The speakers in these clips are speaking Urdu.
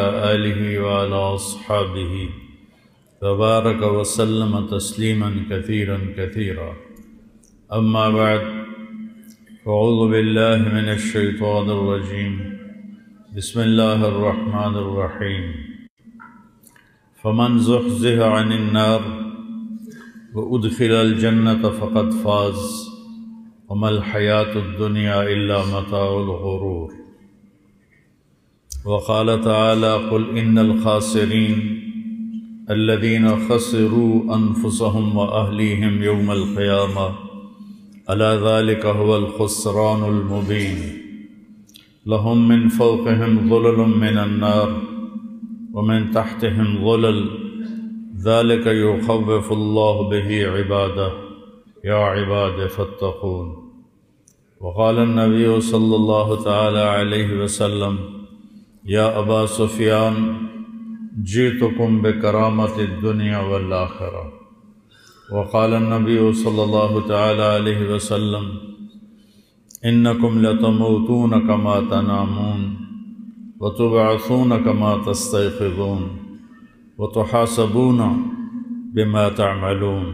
آله وعلى أصحابه وبارك وسلم تسليما كثيرا كثيرا أما بعد فأعوذ بالله من الشيطان الرجيم بسم الله الرحمن الرحيم فمن زحزح عن النار وأدخل الجنة فقد فاز۔ وما الحياة الدنيا إلا متاع الغرور۔ وقال تعالى قل إن الخاسرين الذين خسروا أنفسهم وأهليهم يوم القيامة ألا ذلك هو الخسران المبين لهم من فوقهم ظلل من النار ومن تحتهم ظلل ذلك يخوف الله به عباده يا عباد فاتقون وقال النبي صلى الله تعالى عليه وسلم يا أبا سفيان جئتكم جی بكرامة الدنيا والآخرة وقال النبي صلى الله تعالى عليه وسلم إنكم لتموتون كما تنامون، وتبعثون كما تستيقظون وتحاسبون بما تعملون۔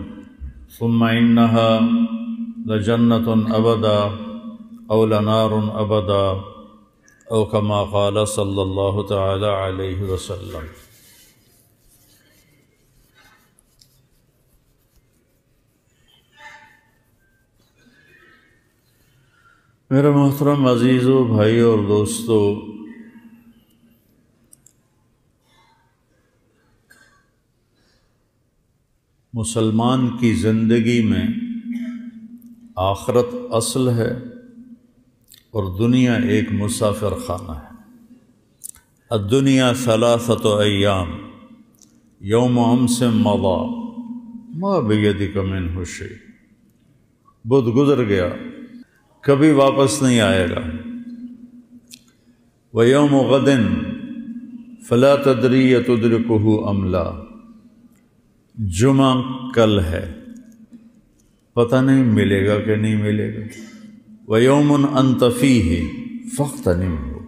ثم إنها لجنة أبدا أو لنار أبدا أو كما قال صلى الله تعالى عليه وسلم. میرا محترم عزیزو بھائی اور دوستو، مسلمان کی زندگی میں آخرت اصل ہے۔ اور دنیا ایک مسافر خانہ ہے۔ الدنیا ثلاثت ایام، یوم ام سے موا ماں بیدی کا من بدھ گزر گیا، کبھی واپس نہیں آئے گا۔ وہ یوم غدن فلا تدری تدرکہ عملہ جمعہ کل ہے، پتہ نہیں ملے گا کہ نہیں ملے گا۔ وہ یومن انتفی ہے فخت ہو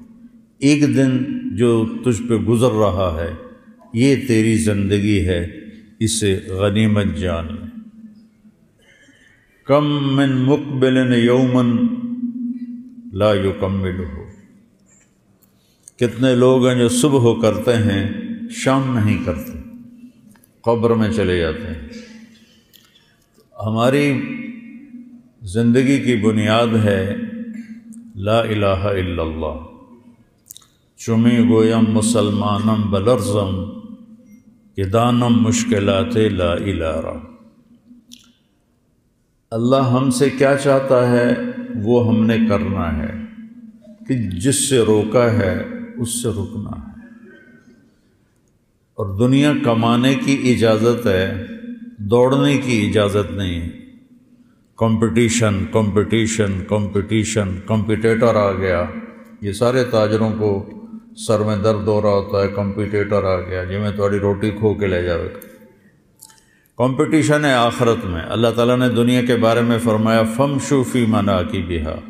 ایک دن جو تجھ پہ گزر رہا ہے، یہ تیری زندگی ہے، اسے غنیمت جان۔ لے کم من مقبل یومن لا یکمل ہو کتنے لوگ ہیں جو صبح ہو کرتے ہیں، شام نہیں کرتے۔ قبر میں چلے جاتے ہیں۔ ہماری زندگی کی بنیاد ہے لا الہ الا اللہ۔ چمی گویم مسلمانم بلرزم کہ دانم مشکلات لا الہ۔ اللہ ہم سے کیا چاہتا ہے؟ وہ ہم نے کرنا ہے کہ جس سے روکا ہے، اس سے رکنا ہے۔ اور دنیا کمانے کی اجازت ہے، دوڑنے کی اجازت نہیں۔ کمپٹیشن کمپٹیشن کمپٹیشن کمپٹیٹر آ گیا۔ یہ سارے تاجروں کو سر میں درد ہو رہا ہوتا ہے کمپٹیٹر آ گیا۔ جی میں تھوڑی روٹی کھو کے لے جاوے کمپٹیشن ہے آخرت میں۔ اللہ تعالیٰ نے دنیا کے بارے میں فرمایا، فم شوفی منا کی بہا۔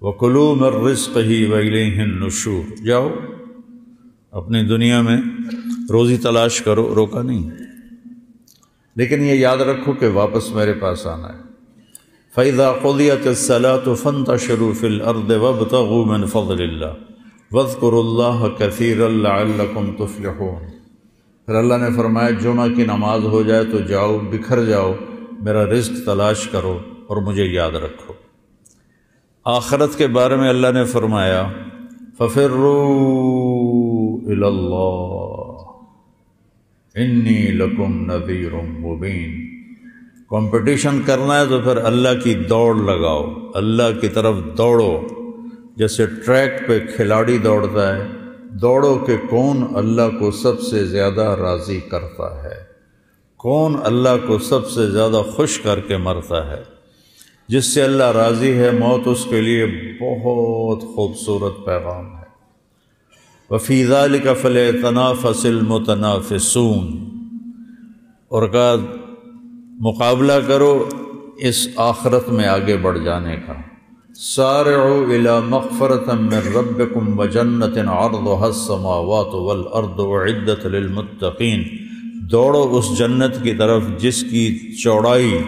وہ کلو مر رزق ہی ویلے نشور جاؤ، اپنی دنیا میں روزی تلاش کرو، روکا نہیں۔ لیکن یہ یاد رکھو کہ واپس میرے پاس آنا ہے۔ فیضا قدیت صلاۃ فن تشروف الرد وب تغمن فضل اللہ وزقر اللہ کثیر اللہ تفلحون۔ پھر اللہ نے فرمایا، جمعہ کی نماز ہو جائے تو جاؤ، بکھر جاؤ، میرا رزق تلاش کرو اور مجھے یاد رکھو۔ آخرت کے بارے میں اللہ نے فرمایا ففرو اللہ انی لکم نذیر مبین کمپٹیشن کرنا ہے تو پھر اللہ کی دوڑ لگاؤ، اللہ کی طرف دوڑو۔ جیسے ٹریک پہ کھلاڑی دوڑتا ہے، دوڑو کہ کون اللہ کو سب سے زیادہ راضی کرتا ہے۔ کون اللہ کو سب سے زیادہ خوش کر کے مرتا ہے۔ جس سے اللہ راضی ہے، موت اس کے لیے بہت خوبصورت پیغام ہے۔ وفیز علی کا فل تنافس المتنافسون۔ اور کا مقابلہ کرو، اس آخرت میں آگے بڑھ جانے کا۔ سارعوا الى مغفرة من ربكم وجنة عرضها السماوات والارض وعدت للمتقین۔ دوڑو اس جنت کی طرف جس کی چوڑائی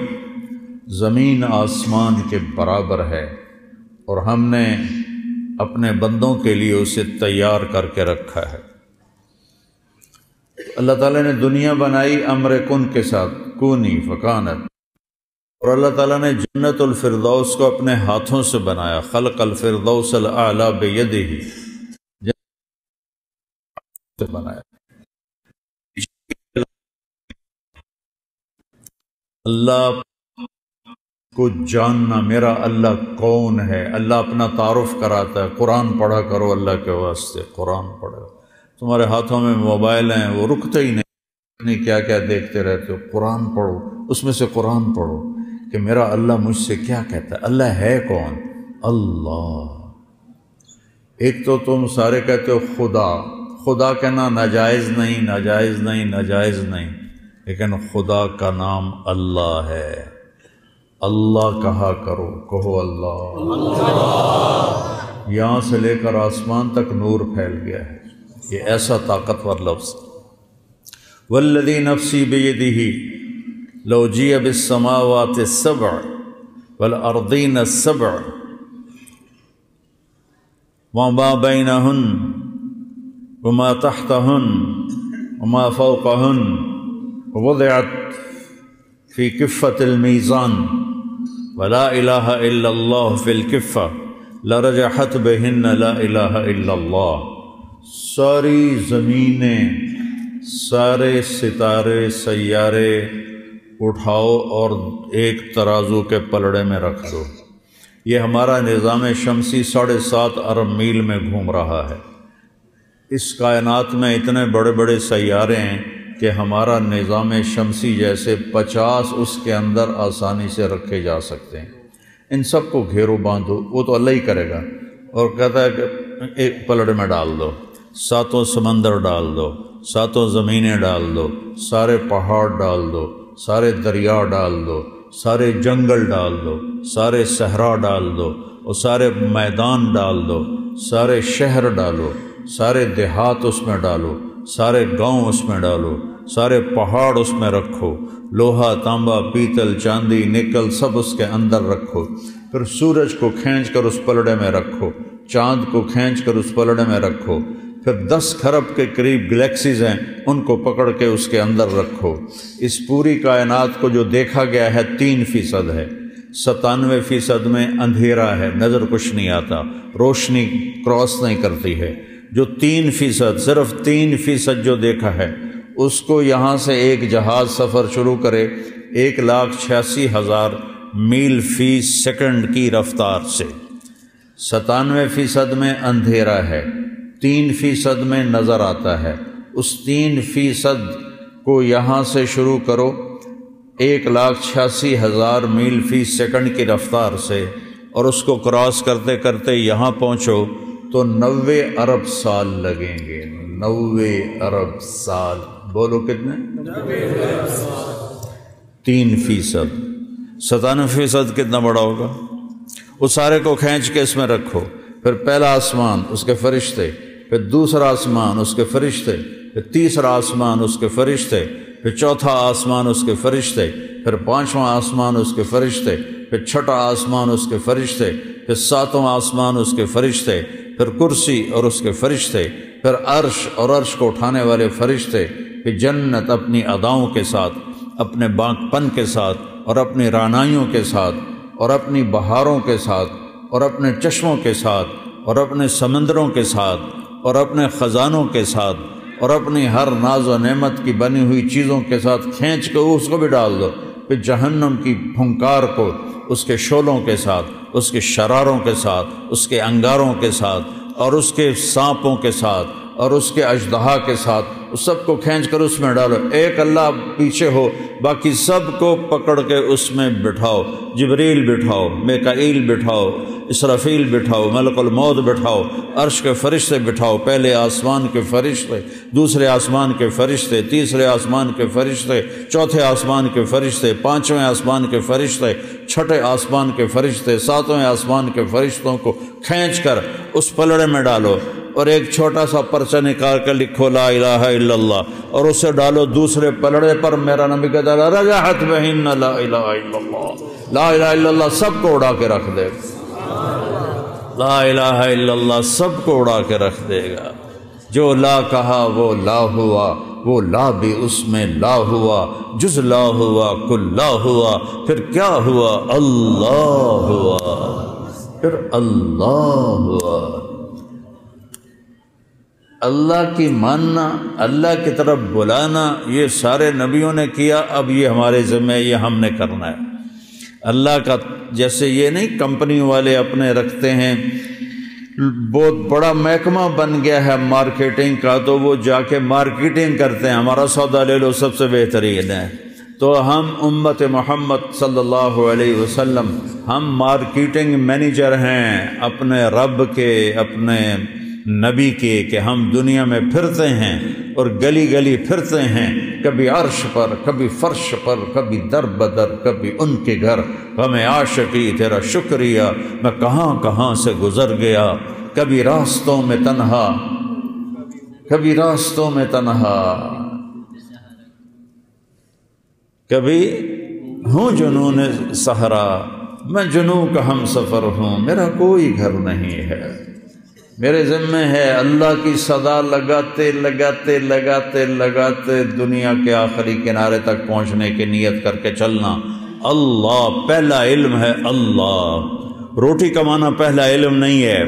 زمین آسمان کے برابر ہے، اور ہم نے اپنے بندوں کے لیے اسے تیار کر کے رکھا ہے۔ اللہ تعالیٰ نے دنیا بنائی امر کن کے ساتھ، کونی، فکانت۔ اور اللہ تعالیٰ نے جنت الفردوس کو اپنے ہاتھوں سے بنایا، خلق الفردوس العلیٰ بید ہی بنایا۔ اللہ کو جاننا، میرا اللہ کون ہے؟ اللہ اپنا تعارف کراتا ہے۔ قرآن پڑھا کرو اللہ کے واسطے، قرآن پڑھا۔ تمہارے ہاتھوں میں موبائل ہیں، وہ رکتے ہی نہیں۔ کیا کیا دیکھتے رہتے ہو؟ قرآن پڑھو۔ اس میں سے قرآن پڑھو کہ میرا اللہ مجھ سے کیا کہتا ہے؟ اللہ ہے کون؟ اللہ۔ ایک تو تم سارے کہتے ہو خدا۔ خدا کہنا ناجائز نہیں ناجائز نہیں ناجائز نہیں۔ لیکن خدا کا نام اللہ ہے۔ اللہ کہا کرو، کہو اللہ۔ یہاں سے لے کر آسمان تک نور پھیل گیا ہے۔ یہ ایسا طاقتور لفظ والذی نفسی بیدیہ لو جی اب السماوات السبع والارضین السبع وما بینہن وما تحتہن وما فوقہن وضعت فی کفت المیزان ولا الہ إلا اللہ فی الکفہ لرجحت بہن لا الہ إلا اللہ ساری زمینیں، سارے ستارے، سیارے اٹھاؤ اور ایک ترازو کے پلڑے میں رکھ دو۔ یہ ہمارا نظام شمسی ساڑھے سات ارب میل میں گھوم رہا ہے۔ اس کائنات میں اتنے بڑے بڑے سیارے ہیں کہ ہمارا نظام شمسی جیسے پچاس اس کے اندر آسانی سے رکھے جا سکتے ہیں۔ ان سب کو گھیرو باندھو، وہ تو اللہ ہی کرے گا۔ اور کہتا ہے کہ ایک پلڑے میں ڈال دو۔ ساتوں سمندر ڈال دو، ساتوں زمینیں ڈال دو، سارے پہاڑ ڈال دو، سارے دریا ڈال دو، سارے جنگل ڈال دو، سارے صحرا ڈال دو، اور سارے میدان ڈال دو، سارے شہر ڈالو، سارے دیہات اس میں ڈالو، سارے گاؤں اس میں ڈالو، سارے پہاڑ اس میں رکھو، لوہا، تانبا، پیتل، چاندی، نکل، سب اس کے اندر رکھو۔ پھر سورج کو کھینچ کر اس پلڑے میں رکھو، چاند کو کھینچ کر اس پلڑے میں رکھو۔ پھر دس کھرب کے قریب گلیکسیز ہیں، ان کو پکڑ کے اس کے اندر رکھو۔ اس پوری کائنات کو جو دیکھا گیا ہے، تین فیصد ہے۔ ستانوے فیصد میں اندھیرا ہے، نظر کچھ نہیں آتا، روشنی کراس نہیں کرتی ہے۔ جو تین فیصد، صرف تین فیصد جو دیکھا ہے، اس کو یہاں سے ایک جہاز سفر شروع کرے۔ ایک لاکھ چھیاسی ہزار میل فی سیکنڈ کی رفتار سے۔ ستانوے فیصد میں اندھیرا ہے۔ تین فیصد میں نظر آتا ہے۔ اس تین فیصد کو یہاں سے شروع کرو۔ ایک لاکھ چھیاسی ہزار میل فی سیکنڈ کی رفتار سے اور اس کو کراس کرتے کرتے یہاں پہنچو تو نوے ارب سال لگیں گے۔ نوے ارب سال۔ بولو کتنے؟ تین فیصد۔ ستانوے فیصد کتنا بڑا ہوگا؟ اس سارے کو کھینچ کے اس میں رکھو۔ پھر پہلا آسمان اس کے فرشتے پھر دوسرا آسمان اس کے فرشتے، پھر تیسرا آسمان اس کے فرشتے، پھر چوتھا آسمان اس کے فرشتے، پھر پانچواں آسمان اس کے فرشتے، پھر چھٹا آسمان اس کے فرشتے، پھر ساتواں آسمان اس کے فرشتے، پھر کرسی اور اس کے فرشتے، پھر عرش اور عرش کو اٹھانے والے فرشتے، پھر جنت اپنی اداؤں کے ساتھ، اپنے بانک پن کے ساتھ اور اپنی رانائیوں کے ساتھ اور اپنی بہاروں کے ساتھ اور اپنے چشموں کے ساتھ اور اپنے سمندروں کے ساتھ۔ اور اپنے خزانوں کے ساتھ اور اپنی ہر ناز و نعمت کی بنی ہوئی چیزوں کے ساتھ کھینچ کے اس کو بھی ڈال دو، پھر جہنم کی پھنکار کو اس کے شولوں کے ساتھ، اس کے شراروں کے ساتھ، اس کے انگاروں کے ساتھ اور اس کے سانپوں کے ساتھ اور اس کے اجدہا کے ساتھ سب کو کھینچ کر اس میں ڈالو۔ ایک اللہ پیچھے ہو، باقی سب کو پکڑ کے اس میں بٹھاؤ۔ جبریل بٹھاؤ، میکائیل بٹھاؤ، اسرافیل بٹھاؤ، ملک الموت بٹھاؤ۔ عرش کے فرشتے بٹھاؤ۔ پہلے آسمان کے فرشتے، دوسرے آسمان کے فرشتے، تیسرے آسمان کے فرشتے، چوتھے آسمان کے فرشتے، پانچویں آسمان کے فرشتے، چھٹے آسمان کے فرشتے، ساتویں آسمان کے فرشتوں کو کھینچ کر اس پلڑے میں ڈالو۔ اور ایک چھوٹا سا پرچہ نکال کر لکھو لا الہ الا اللہ اور اسے ڈالو دوسرے پلڑے پر میرا نبی کہتا ہے، رجحت بہن لا الہ الا اللہ۔ لا الہ الا اللہ سب کو اڑا کے رکھ دے لا الہ الا اللہ سب کو اڑا کے رکھ دے گا۔ جو لا کہا وہ لا ہوا، وہ لا بھی اس میں لا ہوا۔ جز لا ہوا، کل لا ہوا، پھر کیا ہوا؟ اللہ ہوا۔ پھر اللہ ہوا۔ اللہ کی ماننا، اللہ کی طرف بلانا، یہ سارے نبیوں نے کیا، اب یہ ہمارے ذمہ یہ ہم نے کرنا ہے۔ اللہ کا جیسے یہ نہیں، کمپنی والے اپنے رکھتے ہیں۔ بہت بڑا محکمہ بن گیا ہے مارکیٹنگ کا، تو وہ جا کے مارکیٹنگ کرتے ہیں۔ ہمارا سودا لے لو، سب سے بہترین ہے۔ تو ہم امت محمد صلی اللہ علیہ وسلم، ہم مارکیٹنگ مینیجر ہیں، اپنے رب کے، اپنے نبی کے کہ ہم دنیا میں پھرتے ہیں اور گلی گلی پھرتے ہیں، کبھی عرش پر، کبھی فرش پر، کبھی در بدر، کبھی ان کے گھر۔ ہمیں عاشقی، تیرا شکریہ۔ میں کہاں کہاں سے گزر گیا؟ کبھی راستوں میں تنہا۔ کبھی راستوں میں تنہا۔ کبھی ہوں جنون سہرا۔ میں جنوں کا ہم سفر ہوں، میرا کوئی گھر نہیں ہے۔ میرے ذمے ہے اللہ کی صدا لگاتے لگاتے لگاتے لگاتے دنیا کے آخری کنارے تک پہنچنے کی نیت کر کے چلنا۔ اللہ، پہلا علم ہے اللہ۔ روٹی کمانا پہلا علم نہیں ہے۔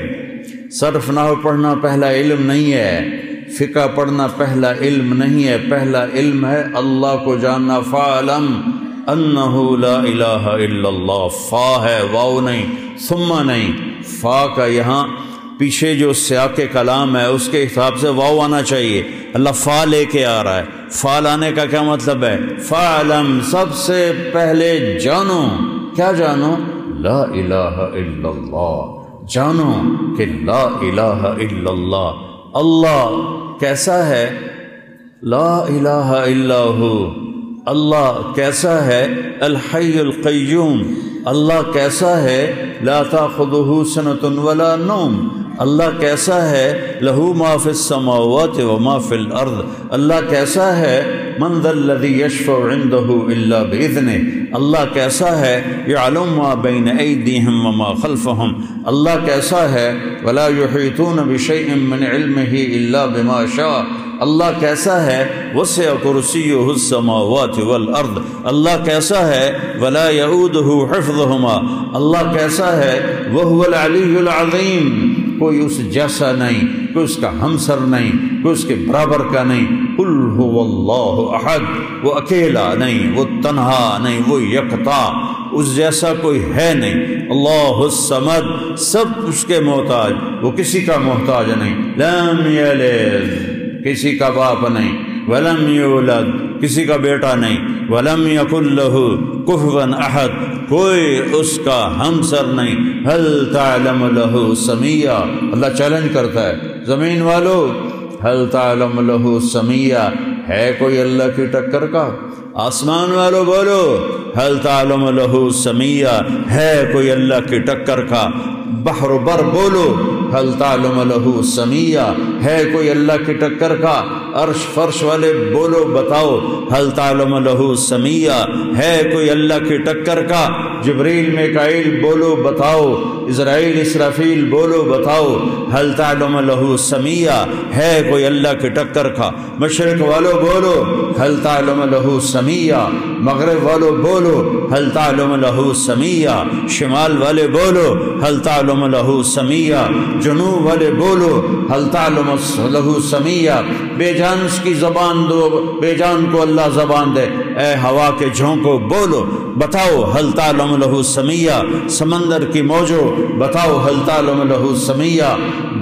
صرف نہ پڑھنا پہلا علم نہیں ہے۔ فقہ پڑھنا پہلا علم نہیں ہے۔ پہلا علم ہے اللہ کو جاننا۔ فعلم انہو لا الہ الا اللہ۔ فا ہے واؤ نہیں ثم نہیں۔ فا کا یہاں پیچھے جو سیاق کلام ہے، اس کے حساب سے واؤ آنا چاہیے۔ اللہ فا لے کے آ رہا ہے۔ فا لانے کا کیا مطلب ہے؟ فعلم، سب سے پہلے جانو۔ کیا جانو؟ لا الہ الا اللہ۔ جانو کہ لا الہ الا اللہ۔ اللہ کیسا ہے؟ لا الہ الا ہو۔ اللہ کیسا ہے؟ الحی القیوم۔ اللہ کیسا ہے؟ لا تاخذہ سنت ولا نوم۔ اللہ کیسا ہے؟ لہو ما فی السماوات و ما فی الارض۔ اللہ کیسا ہے؟ من ذا الذی یشفع عنده الا باذنه اللہ کیسا ہے؟ یعلم ما بین ایدیہم و ما خلفہم۔ اللہ کیسا ہے؟ ولا یحیطون بشیء من علمه الا بما شاء۔ اللہ کیسا ہے؟ وسع کرسیہ السماوات والارض۔ اللہ کیسا ہے؟ ولا يعوده حفظهما اللہ کیسا ہے؟ وهو العلی العظیم۔ کوئی اس جیسا نہیں، کوئی اس کا ہمسر نہیں، کوئی اس کے برابر کا نہیں۔ قل هو اللہ احد، وہ اکیلا نہیں، وہ تنہا نہیں، وہ یکتا۔ اس جیسا کوئی ہے نہیں۔ اللہ السمد سب اس کے محتاج، وہ کسی کا محتاج نہیں۔ لم یلد، کسی کا باپ نہیں۔ ولم یولد کسی کا بیٹا نہیں۔ ولم یکن له ہے کوئی اللہ کی ٹکر کا عرش فرش والے بولو بتاؤ حل تعلم له سمیہ ہے کوئی اللہ کی ٹکر کا؟ جبریل، میکائیل بولو بتاؤ، اسرائیل، اسرافیل بولو بتاؤ حل تعلم له سمیہ ہے کوئی اللہ کی ٹکر کا؟ مشرق والو بولو حل تعلم له سمیہ مغرب والو بولو حل تعلم له سمیہ شمال والے بولو حل تعلم له سمیہ جنوب والے بولو حل تعلم له سمیہ بے جان اس کی زبان دو، بے جان کو اللہ زبان دے۔ اے ہوا کے جھونکو، بولو، بتاؤ حل تعلم لہو سمیہ سمندر کی موجو، بتاؤ حل تعلم لہو سمیہ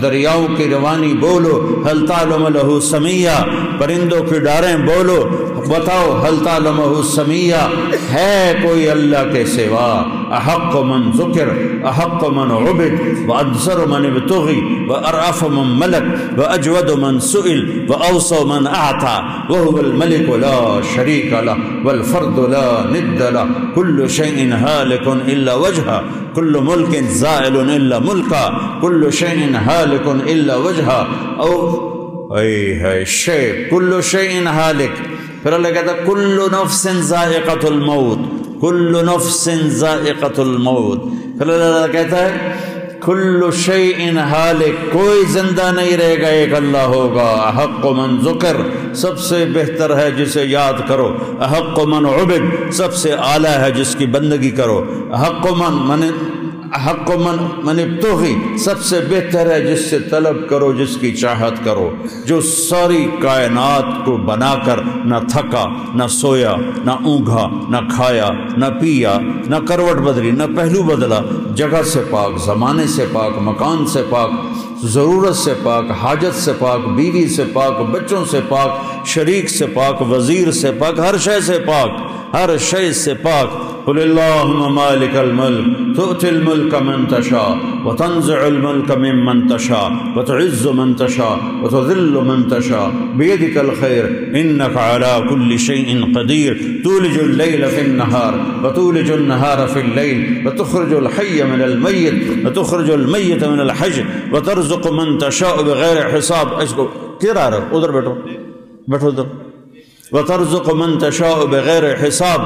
دریاؤں کی روانی، بولو حل تعلم لہو سمیہ پرندوں کی ڈاریں، بولو بتاؤ حل تعلم سمیہ ہے کوئی اللہ کے سوا۔ احق من ذکر، احق من عبد و ادسر من ابتغی و ارعف من ملک و اجود من سئل و اوسو من اعطا وهو الملك لا شريك له، والفرد لا ند له۔ كل شيء هالك الا وجهه، كل ملك زائل الا ملكا كل شيء هالك الا وجهه۔ او اے ہے شے کل شیء ہالک پھر اللہ کہتا ہے کل نفس ذائقۃ الموت کل نفس ذائقۃ الموت. پھر اللہ کہتا ہے کل شیء ہالک، کوئی زندہ نہیں رہے گا، ایک اللہ ہوگا۔ احق من ذکر، سب سے بہتر ہے جسے یاد کرو۔ احق من عبد، سب سے اعلیٰ ہے جس کی بندگی کرو۔ احق من من حق و من من ابتغی سب سے بہتر ہے جس سے طلب کرو، جس کی چاہت کرو۔ جو ساری کائنات کو بنا کر نہ تھکا، نہ سویا، نہ اونگھا، نہ کھایا، نہ پیا، نہ کروٹ بدلی، نہ پہلو بدلا، جگہ سے پاک، زمانے سے پاک، مکان سے پاک ضرورت سے پاک حاجت سے پاک بیوی سے پاک بچوں سے پاک شریک سے پاک وزیر سے پاک ہر شے سے پاک ہر شے سے پاک۔ قل اللهم مالك الملك تؤتي الملك من تشاء وتنزع الملك ممن تشاء وتعز من تشاء وتذل من تشاء۔ بيدك الخير إنك على كل شيء قدير۔ تولج الليل في النهار وتولج النهار في الليل وتخرج الحي من الميت وتخرج الميت من الحج وترزق من تشاء بغير حساب. اشکو کیا رہا ادھر بیٹھو۔ بیٹھو ادھر۔ وترزق من تشاء بغیر حساب۔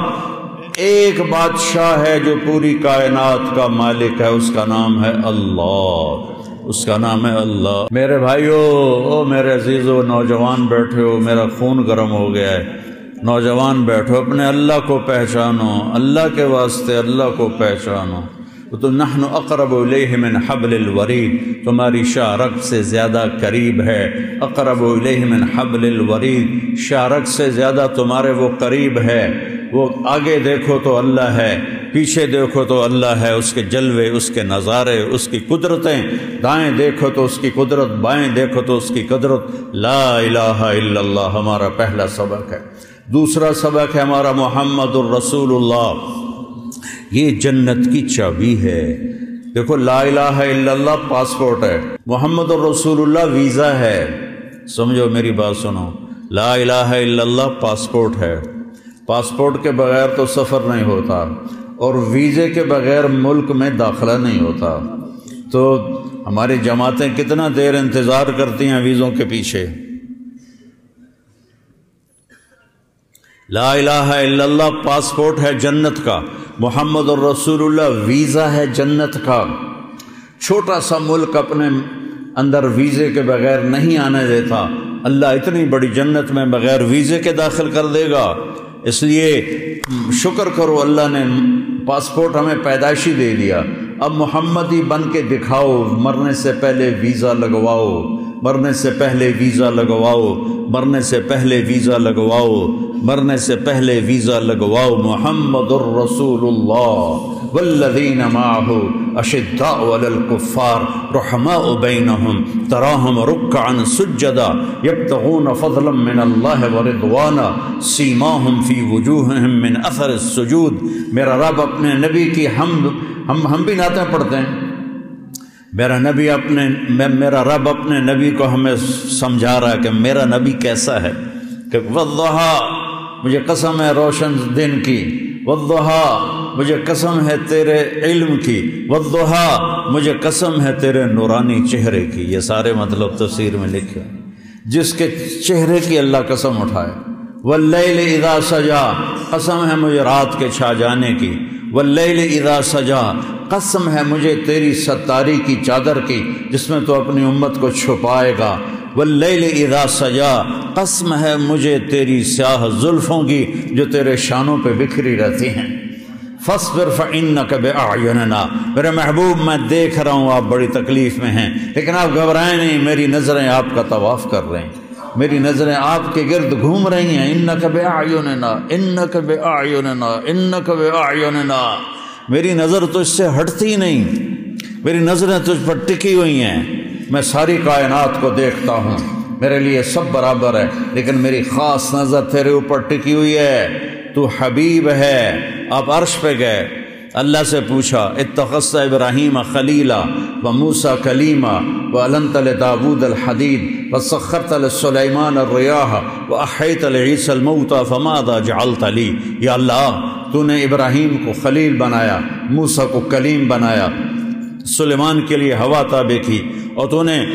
ایک بادشاہ ہے جو پوری کائنات کا مالک ہے، اس کا نام ہے اللہ۔ اس کا نام ہے اللہ۔ میرے بھائیو، او میرے عزیزو، نوجوان بیٹھے ہو، میرا خون گرم ہو گیا ہے۔ نوجوان بیٹھو، اپنے اللہ کو پہچانو۔ اللہ کے واسطے اللہ کو پہچانو۔ تو نحن اقرب الیہ من حبل الورید، تمہاری شارق سے زیادہ قریب ہے۔ اقرب الیہ من حبل الورید شارق سے زیادہ تمہارے وہ قریب ہے۔ وہ آگے دیکھو تو اللہ ہے، پیچھے دیکھو تو اللہ ہے، اس کے جلوے، اس کے نظارے، اس کی قدرتیں۔ دائیں دیکھو تو اس کی قدرت، بائیں دیکھو تو اس کی قدرت۔ لا الہ الا اللہ، ہمارا پہلا سبق ہے۔ دوسرا سبق ہے ہمارا محمد الرسول اللہ۔ یہ جنت کی چابی ہے۔ دیکھو، لا الہ الا اللہ پاسپورٹ ہے۔ محمد الرسول اللہ ویزا ہے۔ سمجھو میری بات سنو۔ لا الہ الا اللہ پاسپورٹ ہے۔ پاسپورٹ کے بغیر تو سفر نہیں ہوتا۔ اور ویزے کے بغیر ملک میں داخلہ نہیں ہوتا۔ تو ہماری جماعتیں کتنا دیر انتظار کرتی ہیں ویزوں کے پیچھے؟ لا الہ الا اللہ پاسپورٹ ہے جنت کا۔ محمد الرسول اللہ ویزا ہے جنت کا۔ چھوٹا سا ملک اپنے اندر ویزے کے بغیر نہیں آنے دیتا۔ اللہ اتنی بڑی جنت میں بغیر ویزے کے داخل کر دے گا۔ اس لیے شکر کرو، اللہ نے پاسپورٹ ہمیں پیدائشی دے دیا۔ اب محمدی بن کے دکھاؤ، مرنے سے پہلے ویزا لگواؤ۔ مرنے سے پہلے ویزا لگواؤ، مرنے سے پہلے ویزا لگواؤ، مرنے سے پہلے ویزا لگواؤ۔ محمد الرسول اللہ، والذین معه اشداء علی الكفار رحماء بینہم، تراہم رکعا سجدا، یبتغون فضلا من اللہ ورضوانا سیماہم فی وجوہہم من اثر السجود۔ میرا رب اپنے نبی کی حمد ہم ہم بھی نعتیں پڑھتے ہیں۔ میرا نبی اپنے میرا رب اپنے نبی کو ہمیں سمجھا رہا ہے کہ میرا نبی کیسا ہے۔ کہ وضحا مجھے قسم ہے روشن دن کی۔ وضحا مجھے قسم ہے تیرے علم کی۔ وضحا مجھے قسم ہے تیرے نورانی چہرے کی۔ یہ سارے مطلب تفسیر میں لکھے جس کے چہرے کی اللہ قسم اٹھائے۔ واللیل اذا سجا، قسم ہے مجھے رات کے چھا جانے کی۔ واللیل اذا سجا قسم ہے مجھے تیری ستاری کی چادر کی، جس میں تو اپنی امت کو چھپائے گا۔ واللیل اذا سجا، قسم ہے مجھے تیری سیاہ زلفوں کی جو تیرے شانوں پہ بکھری رہتی ہیں۔ فصبر فإنك بأعيننا۔ میرے محبوب، میں دیکھ رہا ہوں آپ بڑی تکلیف میں ہیں، لیکن آپ گھبرائیں نہیں، میری نظریں آپ کا طواف کر رہے ہیں۔ میری نظریں آپ کے گرد گھوم رہی ہیں۔ انک بأعيننا انک بأعيننا انک بأعيننا۔ میری نظر تو اس سے ہٹتی نہیں۔ میری نظریں تجھ پر ٹکی ہوئی ہیں۔ میں ساری کائنات کو دیکھتا ہوں۔ میرے لیے سب برابر ہے، لیکن میری خاص نظر تیرے اوپر ٹکی ہوئی ہے۔ تو حبیب ہے۔ آپ عرش پہ گئے۔ اللہ سے پوچھا اتخص ابراہیم خلیلہ و موسا کلیمہ و علن تل داود الحدید و سخر تل سلیمان الریاح و احیط العیس الموتا فمادا جعلت لی؟ یا اللہ، تو نے ابراہیم کو خلیل بنایا موسا کو کلیم بنایا، سلیمان کے لیے ہوا تابع کی اور تو نے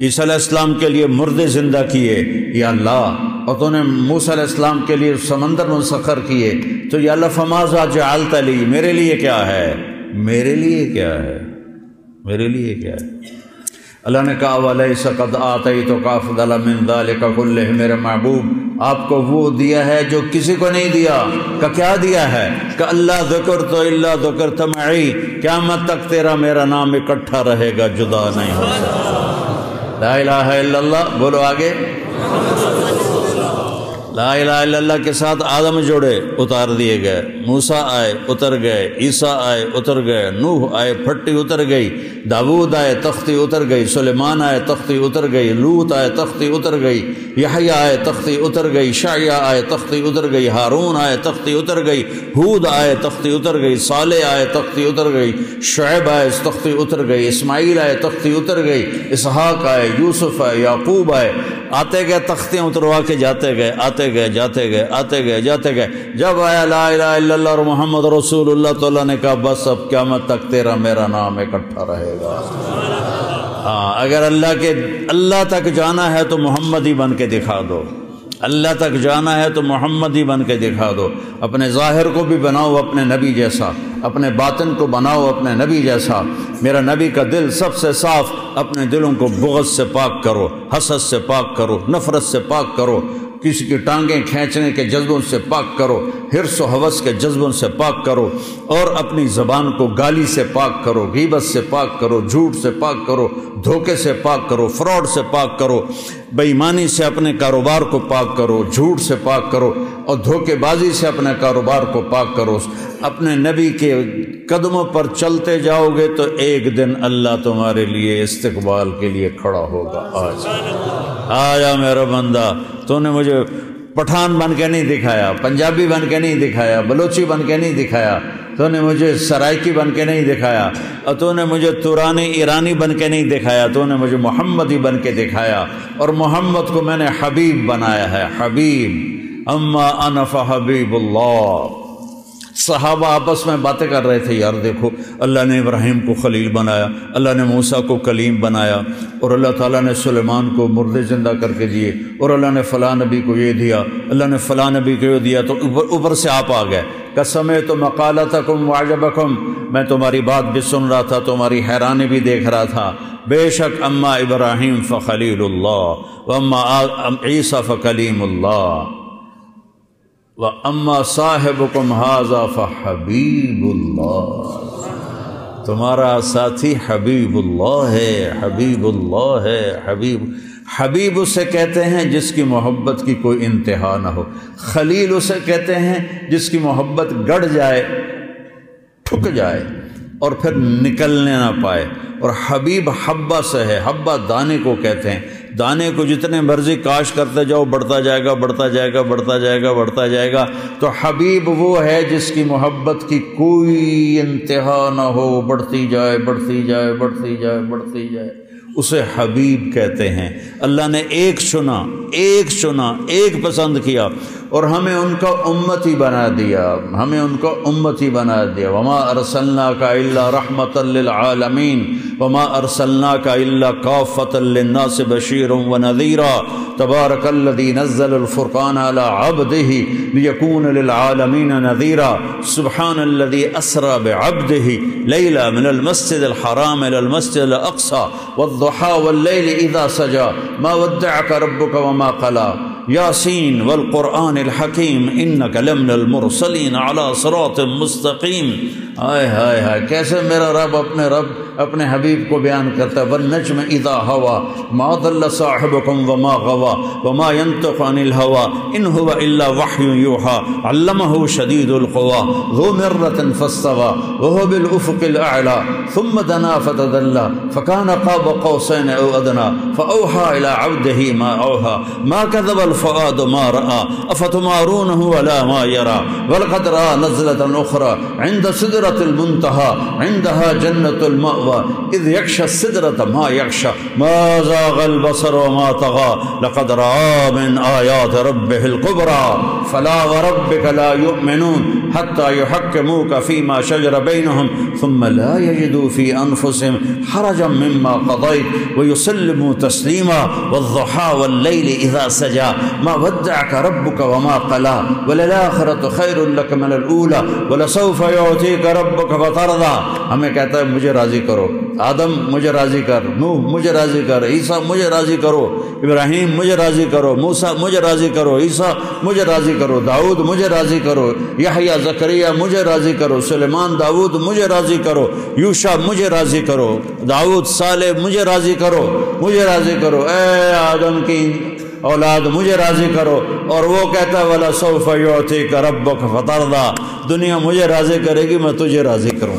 عیسی علیہ السلام کے لیے مردے زندہ کیے۔ یا اللہ اور تو نے موسیٰ علیہ السلام کے لیے سمندر مسخر کیے، تو یا اللہ فمازا جعلت لی؟ میرے لیے کیا ہے؟ میرے لیے کیا ہے؟ میرے لیے کیا ہے؟ اللہ نے کہا ولیہ سقد آتی تو کاف دل من ذالک کلہ، میرے محبوب، آپ کو وہ دیا ہے جو کسی کو نہیں دیا۔ کہ کیا دیا ہے؟ کہ اللہ ذکر تو اللہ ذکر تمعی قیامت تک تیرا میرا نام اکٹھا رہے گا، جدا نہیں ہو سکتا۔ لا الہ الا اللہ، بولو آگے۔ لا الہ الا اللہ کے ساتھ آدم جوڑے اتار دیے گئے موسا آئے اتر گئے عیسیٰ آئے اتر گئے نوح آئے پھٹی اتر گئی داود آئے تختی اتر گئی سلیمان آئے تختی اتر گئی لوت آئے تختی اتر گئی یحییٰ آئے تختی اتر گئی شاعیہ آئے تختی اتر گئی ہارون آئے تختی اتر گئی حود آئے تختی اتر گئی صالح آئے تختی اتر گئی شعیب آئے تختی اتر گئی اسماعیل آئے تختی اتر گئی اسحاق آئے یوسف آئے یعقوب آئے آتے گئے تختیاں اتروا کے جاتے گئے، آتے گئے، جاتے گئے، آتے گئے، جاتے گئے۔ جب آیا لا الہ الا اللہ اور محمد رسول اللہ تعالیٰ نے کہا، بس اب قیامت تک تیرا میرا نام اکٹھا رہے گا۔ ہاں اگر اللہ کے، اللہ تک جانا ہے تو محمد ہی بن کے دکھا دو۔ اللہ تک جانا ہے تو محمد ہی بن کے دکھا دو۔ اپنے ظاہر کو بھی بناؤ اپنے نبی جیسا۔ اپنے باطن کو بناؤ اپنے نبی جیسا۔ میرا نبی کا دل سب سے صاف، اپنے دلوں کو بغض سے پاک کرو، حسد سے پاک کرو، نفرت سے پاک کرو۔ کسی کی ٹانگیں کھینچنے کے جذبوں سے پاک کرو حرص و حوث کے جذبوں سے پاک کرو، اور اپنی زبان کو گالی سے پاک کرو، غیبت سے پاک کرو، جھوٹ سے پاک کرو، دھوکے سے پاک کرو، فراڈ سے پاک کرو بےمانی سے اپنے کاروبار کو پاک کرو، جھوٹ سے پاک کرو اور دھوکے بازی سے اپنے کاروبار کو پاک کرو۔ اپنے نبی کے قدموں پر چلتے جاؤ گے تو ایک دن اللہ تمہارے لیے استقبال کے لیے کھڑا ہوگا۔ آج۔ آجا میرا بندہ، تو نے مجھے پٹھان بن کے نہیں دکھایا، پنجابی بن کے نہیں دکھایا، بلوچی بن کے نہیں دکھایا، تو نے مجھے سرائکی بن کے نہیں دکھایا، اور تو نے مجھے تورانی ایرانی بن کے نہیں دکھایا، تو نے مجھے محمدی بن کے دکھایا، اور محمد کو میں نے حبیب بنایا ہے، حبیب۔ اما انف حبیب اللہ۔ صحابہ آپس میں باتیں کر رہے تھے، یار دیکھو، اللہ نے ابراہیم کو خلیل بنایا، اللہ نے موسیٰ کو کلیم بنایا، اور اللہ تعالیٰ نے سلیمان کو مردے زندہ کر کے دیے، اور اللہ نے فلاں نبی کو یہ دیا، اللہ نے فلاں نبی کو یہ دیا، تو اوپر سے آپ آ گئے۔ قسم تو مقالت کم واجبکم میں تمہاری بات بھی سن رہا تھا، تمہاری حیرانی بھی دیکھ رہا تھا۔ بے شک اما ابراہیم فخلیل اللہ، و اما عیسیٰ فکلیم اللہ۔ و اما صاحب کم حاضہ فحبیب اللہ تمہارا ساتھی حبیب اللہ ہے، حبیب اللہ ہے، حبیب حبیب اسے کہتے ہیں جس کی محبت کی کوئی انتہا نہ ہو، خلیل اسے کہتے ہیں جس کی محبت گڑ جائے، ٹھک جائے۔ اور پھر نکلنے نہ پائے۔ اور حبیب حبا سے ہے حبا دانے کو کہتے ہیں۔ دانے کو جتنے مرضی کاش کرتے جاؤ، بڑھتا جائے گا، بڑھتا جائے گا، بڑھتا جائے گا، بڑھتا جائے گا۔ تو حبیب وہ ہے جس کی محبت کی کوئی انتہا نہ ہو، بڑھتی جائے بڑھتی جائے بڑھتی جائے بڑھتی جائے۔ اسے حبیب کہتے ہیں۔ اللہ نے ایک چنا ایک چنا ایک پسند کیا اور ہمیں ان کا امتی بنا دیا۔ ہمیں ان کا امتی بنا دیا۔ وما ارسلنا کا اللہ رحمت للعالمین وما ارسلنا کا اللہ کافت للناس بشیر و نذیرا تبارک الذي نزل الفرقان على عبده ليكون للعالمين نذيرا۔ سبحان الذي اسرى بعبده ليلا من المسجد الحرام الى المسجد الاقصى والضحى والليل اذا سجى. ما ودعك ربك وما قلى. یاسین والقرآن الحکیم انک لمن المرسلین علی صراط مستقیم۔ آئے ہائے ہائے، کیسے میرا رب اپنے رب، اپنے حبیب کو بیان کرتا ہے؟ والنجم اذا ہوا، ما ضل صاحبكم وما غوا، وما ينطق عن الهوى ان هو الا وحي يوحى علمه شديد القوى ذو مرة فاستوى، وهو بالافق الاعلى، ثم دنا فتدلى فكان قاب قوسين او ادنى فاوحى الى عبده ما اوحى ما كذب الفؤاد ما رأى أفتمارونه ولا ما يرى؟ ولقد رأى نزلة أخرى عند سدرة المنتهى عندها جنة المأوى إذ يخشى السدرة ما يخشى ما زاغ البصر وما طغى؟ لقد رأى من آيات ربه الكبرى. فلا وربك لا يؤمنون حتى يحكموك فيما شجر بينهم ثم لا يجدوا في أنفسهم حرجا مما قضيت ويسلموا تسليما والضحى والليل إذا سجى. ما ودعك ربك وما قلى وللآخرة خير لك من الأولى ولسوف يعطيك ربك فترضى ہمیں کہتا ہے مجھے راضی کرو آدم مجھے راضی کر نوح مجھے راضی کر عیسیٰ مجھے راضی کرو ابراہیم مجھے راضی کرو موسیٰ مجھے راضی کرو عیسیٰ مجھے راضی کرو داؤد مجھے راضی کرو یحییٰ زکریہ مجھے راضی کرو سلیمان داؤد مجھے راضی کرو یوشا مجھے راضی کرو داؤد صالح مجھے راضی کرو مجھے راضی کرو اے آدم کی اولاد، مجھے راضی کرو۔ اور وہ کہتا ہے والا صوف یوتی کا رب فتردہ دنیا مجھے راضی کرے گی، میں تجھے راضی کروں۔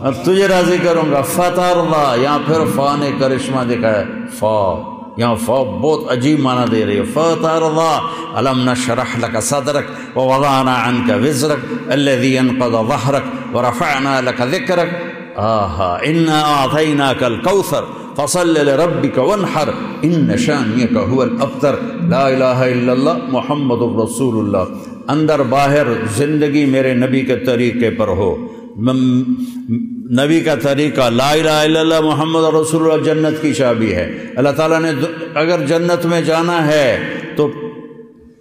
اب تجھے راضی کروں گا۔ فتردہ یہاں پھر فا نے کرشمہ دکھایا فا، یہاں فا بہت عجیب معنی دے رہی ہے۔ فتردہ علم نشرح لك صدرك ووضعنا عنك وزرك الذي انقض ظهرك ورفعنا لك ذكرك۔ آها إنا أعطيناك الكوثر۔ فصل لربك وانحر ان شانیک هو الابتر لا الہ الا اللہ محمد الرسول اللہ اندر باہر زندگی میرے نبی کے طریقے پر ہو. نبی کا طریقہ لا الہ الا اللہ محمد رسول اللہ جنت کی چابی ہے. اللہ تعالیٰ نے اگر جنت میں جانا ہے تو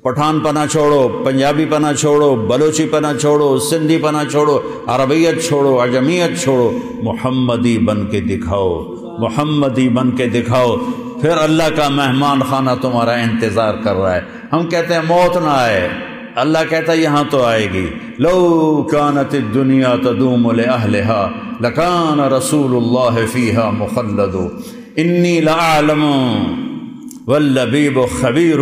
پٹھان پنا چھوڑو، پنجابی پنا چھوڑو، بلوچی پنا چھوڑو، سندھی پنا چھوڑو، عربیت چھوڑو عجمیت چھوڑو، محمدی بن کے دکھاؤ۔ محمدی بن کے دکھاؤ، پھر اللہ کا مہمان خانہ تمہارا انتظار کر رہا ہے۔ ہم کہتے ہیں موت نہ آئے۔ اللہ کہتا ہے یہاں تو آئے گی۔ لو کانت الدنیا تدوم لأہلها لکان رسول اللہ فیہا مخلد۔ انی لعالم واللبیب خبیر،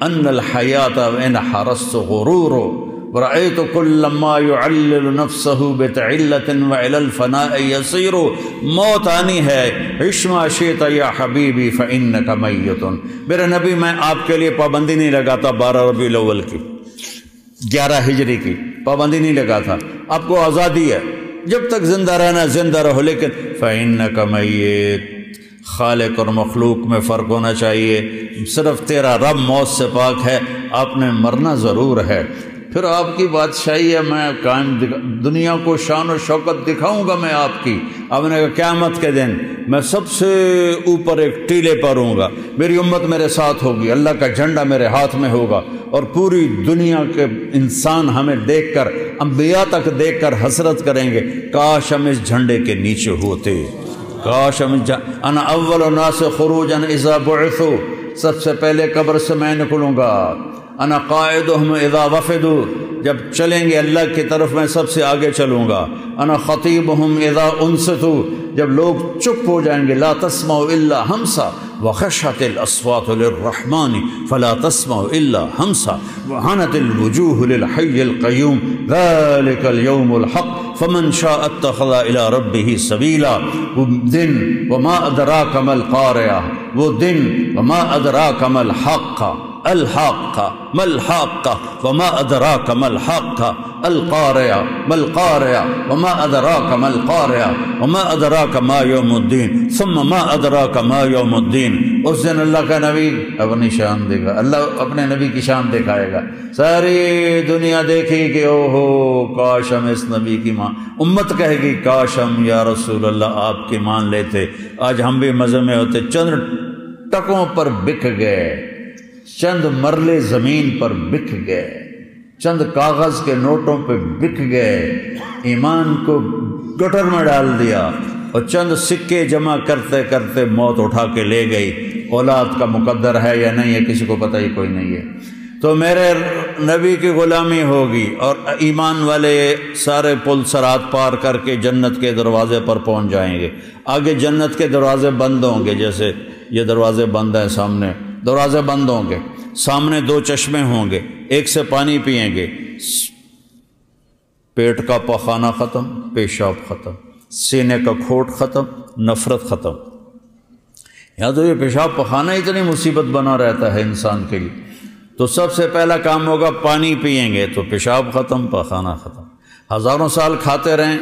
ان الحیات ان حرست غرور۔ ورأيت كل ما يعلل نفسه بتعلة وعلى الفناء يصير. موت آنی ہے. عشما شیط یا حبیبی فإنك میت. میرے نبی، میں آپ کے لیے پابندی نہیں لگاتا بارہ ربی الاول کی، گیارہ ہجری کی، پابندی نہیں لگا تھا آپ کو آزادی ہے. جب تک زندہ رہنا زندہ رہو، لیکن فإنك میت. خالق اور مخلوق میں فرق ہونا چاہیے. صرف تیرا رب موت سے پاک ہے، آپ نے مرنا ضرور ہے. پھر آپ کی بادشاہی ہے، میں قائم دنیا کو شان و شوکت دکھاؤں گا میں آپ کی۔ آپ نے کہا، قیامت کے دن میں سب سے اوپر ایک ٹیلے پر ہوں گا۔ میری امت میرے ساتھ ہوگی، اللہ کا جھنڈا میرے ہاتھ میں ہوگا۔ اور پوری دنیا کے انسان ہمیں دیکھ کر، انبیاء تک دیکھ کر حسرت کریں گے، کاش ہم اس جھنڈے کے نیچے ہوتے۔ کاش ہم انا اول الناس خروجا اذا بعثو سب سے پہلے قبر سے میں نکلوں گا۔ انا قائدہم اذا وفدو جب چلیں گے اللہ کی طرف میں سب سے آگے چلوں گا۔ انا خطیبہم اذا انستو جب لوگ چپ ہو جائیں گے، لا تسمعوا الا ہمسا وخشت الاصوات للرحمن فلا تسمعوا الا همسا وعنت الوجوه للحي القيوم ذلك اليوم الحق فمن شاء اتخذ الى ربه سبيلا۔ دن، وما ادراك ما القارعه وہ دن، وما ادراك ما الحق۔ الحق ما الحق وما ادراك ما الحق القارعه ما القارعه وما ادراك ما القارعه وما ادراك ما يوم الدين ثم ما ادراك ما يوم الدين اس دن اللہ کا نبی اپنی شان دے گا، اللہ اپنے نبی کی شان دکھائے گا۔ ساری دنیا دیکھے کہ او ہو کاش ہم اس نبی کی ماں۔ امت کہے گی، کاش ہم یا رسول اللہ آپ کی مان لیتے۔ آج ہم بھی مزے میں ہوتے، چند ٹکوں پر بک گئے۔ چند مرلے زمین پر بک گئے، چند کاغذ کے نوٹوں پہ بک گئے، ایمان کو گٹر میں ڈال دیا اور چند سکے جمع کرتے کرتے موت اٹھا کے لے گئی۔ اولاد کا مقدر ہے یا نہیں ہے کسی کو پتہ ہی کوئی نہیں ہے۔ تو میرے نبی کی غلامی ہوگی اور ایمان والے سارے پل سرات پار کر کے جنت کے دروازے پر پہنچ جائیں گے۔ آگے جنت کے دروازے بند ہوں گے، جیسے یہ دروازے بند ہیں سامنے۔ دروازے بند ہوں گے، سامنے دو چشمے ہوں گے، ایک سے پانی پئیں گے۔ پیٹ کا پخانہ ختم، پیشاب ختم، سینے کا کھوٹ ختم، نفرت ختم۔ یا تو یہ پیشاب پخانہ اتنی مصیبت بنا رہتا ہے انسان کے لیے۔ تو سب سے پہلا کام ہوگا پانی پئیں گے، تو پیشاب ختم، پخانہ ختم۔ ہزاروں سال کھاتے رہیں،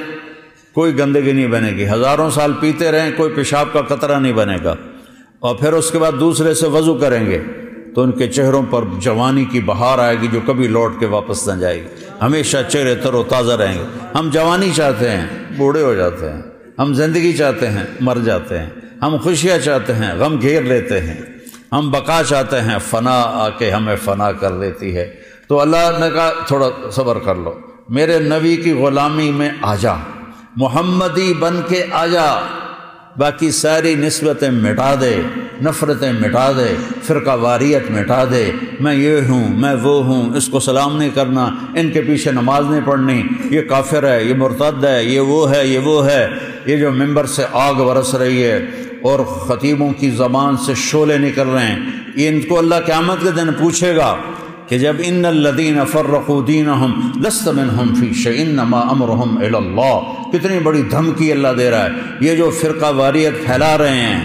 کوئی گندگی نہیں بنے گی۔ ہزاروں سال پیتے رہیں، کوئی پیشاب کا قطرہ نہیں بنے گا۔ اور پھر اس کے بعد دوسرے سے وضو کریں گے تو ان کے چہروں پر جوانی کی بہار آئے گی جو کبھی لوٹ کے واپس نہ جائے گی۔ ہمیشہ چہرے تر و تازہ رہیں گے۔ ہم جوانی چاہتے ہیں، بوڑھے ہو جاتے ہیں۔ ہم زندگی چاہتے ہیں، مر جاتے ہیں۔ ہم خوشیاں چاہتے ہیں، غم گھیر لیتے ہیں۔ ہم بقا چاہتے ہیں، فنا آ کے ہمیں فنا کر لیتی ہے۔ تو اللہ نے کہا، تھوڑا صبر کر لو۔ میرے نبی کی غلامی میں آ جا محمدی بن کے آ جا باقی ساری نسبتیں مٹا دے، نفرتیں مٹا دے، فرقہ واریت مٹا دے۔ میں یہ ہوں، میں وہ ہوں، اس کو سلام نہیں کرنا، ان کے پیچھے نماز نہیں پڑھنی، یہ کافر ہے، یہ مرتد ہے، یہ وہ ہے، یہ وہ ہے۔ یہ جو ممبر سے آگ برس رہی ہے اور خطیبوں کی زبان سے شعلے نکل رہے ہیں۔ یہ ان کو اللہ قیامت کے دن پوچھے گا۔ کہ جب ان الدین فرقو دین ہم لسطمن ہم فی شعین امرحم اللہ کتنی بڑی دھمکی اللہ دے رہا ہے، یہ جو فرقہ واریت پھیلا رہے ہیں،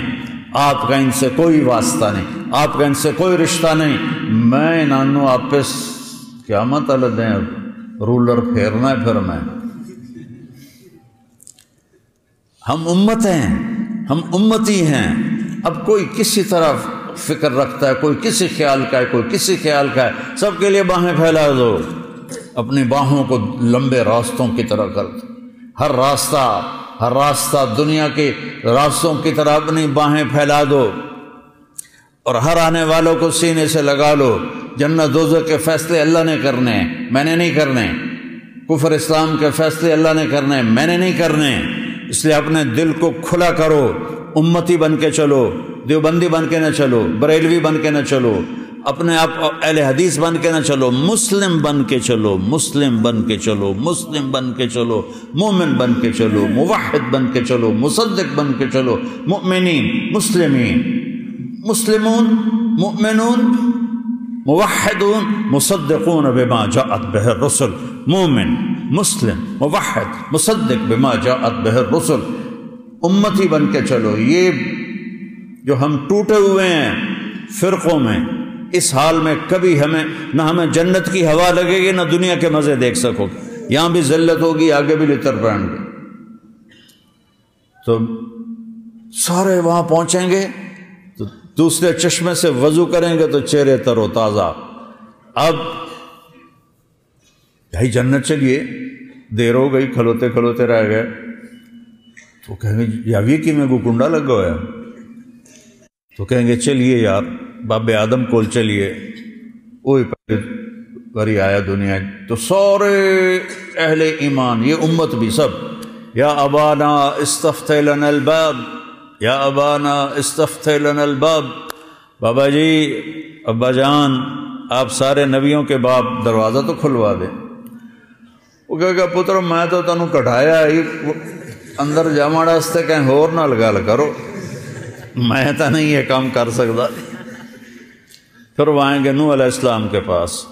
آپ کا ان سے کوئی واسطہ نہیں، آپ کا ان سے کوئی رشتہ نہیں۔ میں نانو آپ پہ قیامت اللہ دیں، رولر پھیرنا ہے پھر میں۔ ہم امت ہیں، ہم امتی ہیں۔ اب کوئی کسی طرح فکر رکھتا ہے، کوئی کسی خیال کا ہے، کوئی کسی خیال کا ہے۔ سب کے لیے باہیں پھیلا دو۔ اپنی باہوں کو لمبے راستوں کی طرح کر دو۔ ہر راستہ ہر راستہ دنیا کے راستوں کی طرح اپنی باہیں پھیلا دو۔ اور ہر آنے والوں کو سینے سے لگا لو۔ جنت دوزہ کے فیصلے اللہ نے کرنے، میں نے نہیں کرنے۔ کفر اسلام کے فیصلے اللہ نے کرنے، میں نے نہیں کرنے۔ اس لیے اپنے دل کو کھلا کرو، امتی بن کے چلو۔ دیوبندی بن کے نہ چلو بریلوی بن کے نہ چلو اپنے آپ اہل حدیث بن کے نہ چلو مسلم بن کے چلو مسلم بن کے چلو مسلم بن کے چلو مومن بن کے چلو موحد بن کے چلو مصدق بن کے چلو مؤمنین مسلمین مسلمون مؤمنون موحدون مصدقون بما جاءت به الرسل مومن مسلم موحد مصدق بما جاءت به الرسل امتی بن کے چلو یہ جو ہم ٹوٹے ہوئے ہیں فرقوں میں، اس حال میں کبھی ہمیں، نہ ہمیں جنت کی ہوا لگے گی، نہ دنیا کے مزے دیکھ سکو گے۔ یہاں بھی ذلت ہوگی، آگے بھی لطر پڑیں گے۔ تو سارے وہاں پہنچیں گے، تو دوسرے چشمے سے وضو کریں گے، تو چہرے تر و تازہ۔ اب بھائی جنت چلیے، دیر ہو گئی، کھلوتے کھلوتے رہ گئے۔ تو کہیں گے یاوی کی میں کو کنڈا لگ گیا تو کہیں گے، چلیے یار، باب آدم کول چلیے۔ وہی پہلے آیا دنیا تو سورے اہل ایمان، یہ امت بھی سب، یا ابانا استفت لنا الباب، یا ابانا استفت لنا الباب۔ بابا جی ابا جان، آپ سارے نبیوں کے باپ دروازہ تو کھلوا دیں۔ وہ کہے گا، پتر، میں تو تنوں کٹایا ہی اندر جامع راستے کہیں ہور نہ لگا کرو۔ میں تو نہیں یہ کام کر سکتا۔ پھر وہ آئیں گے نو علیہ السلام کے پاس۔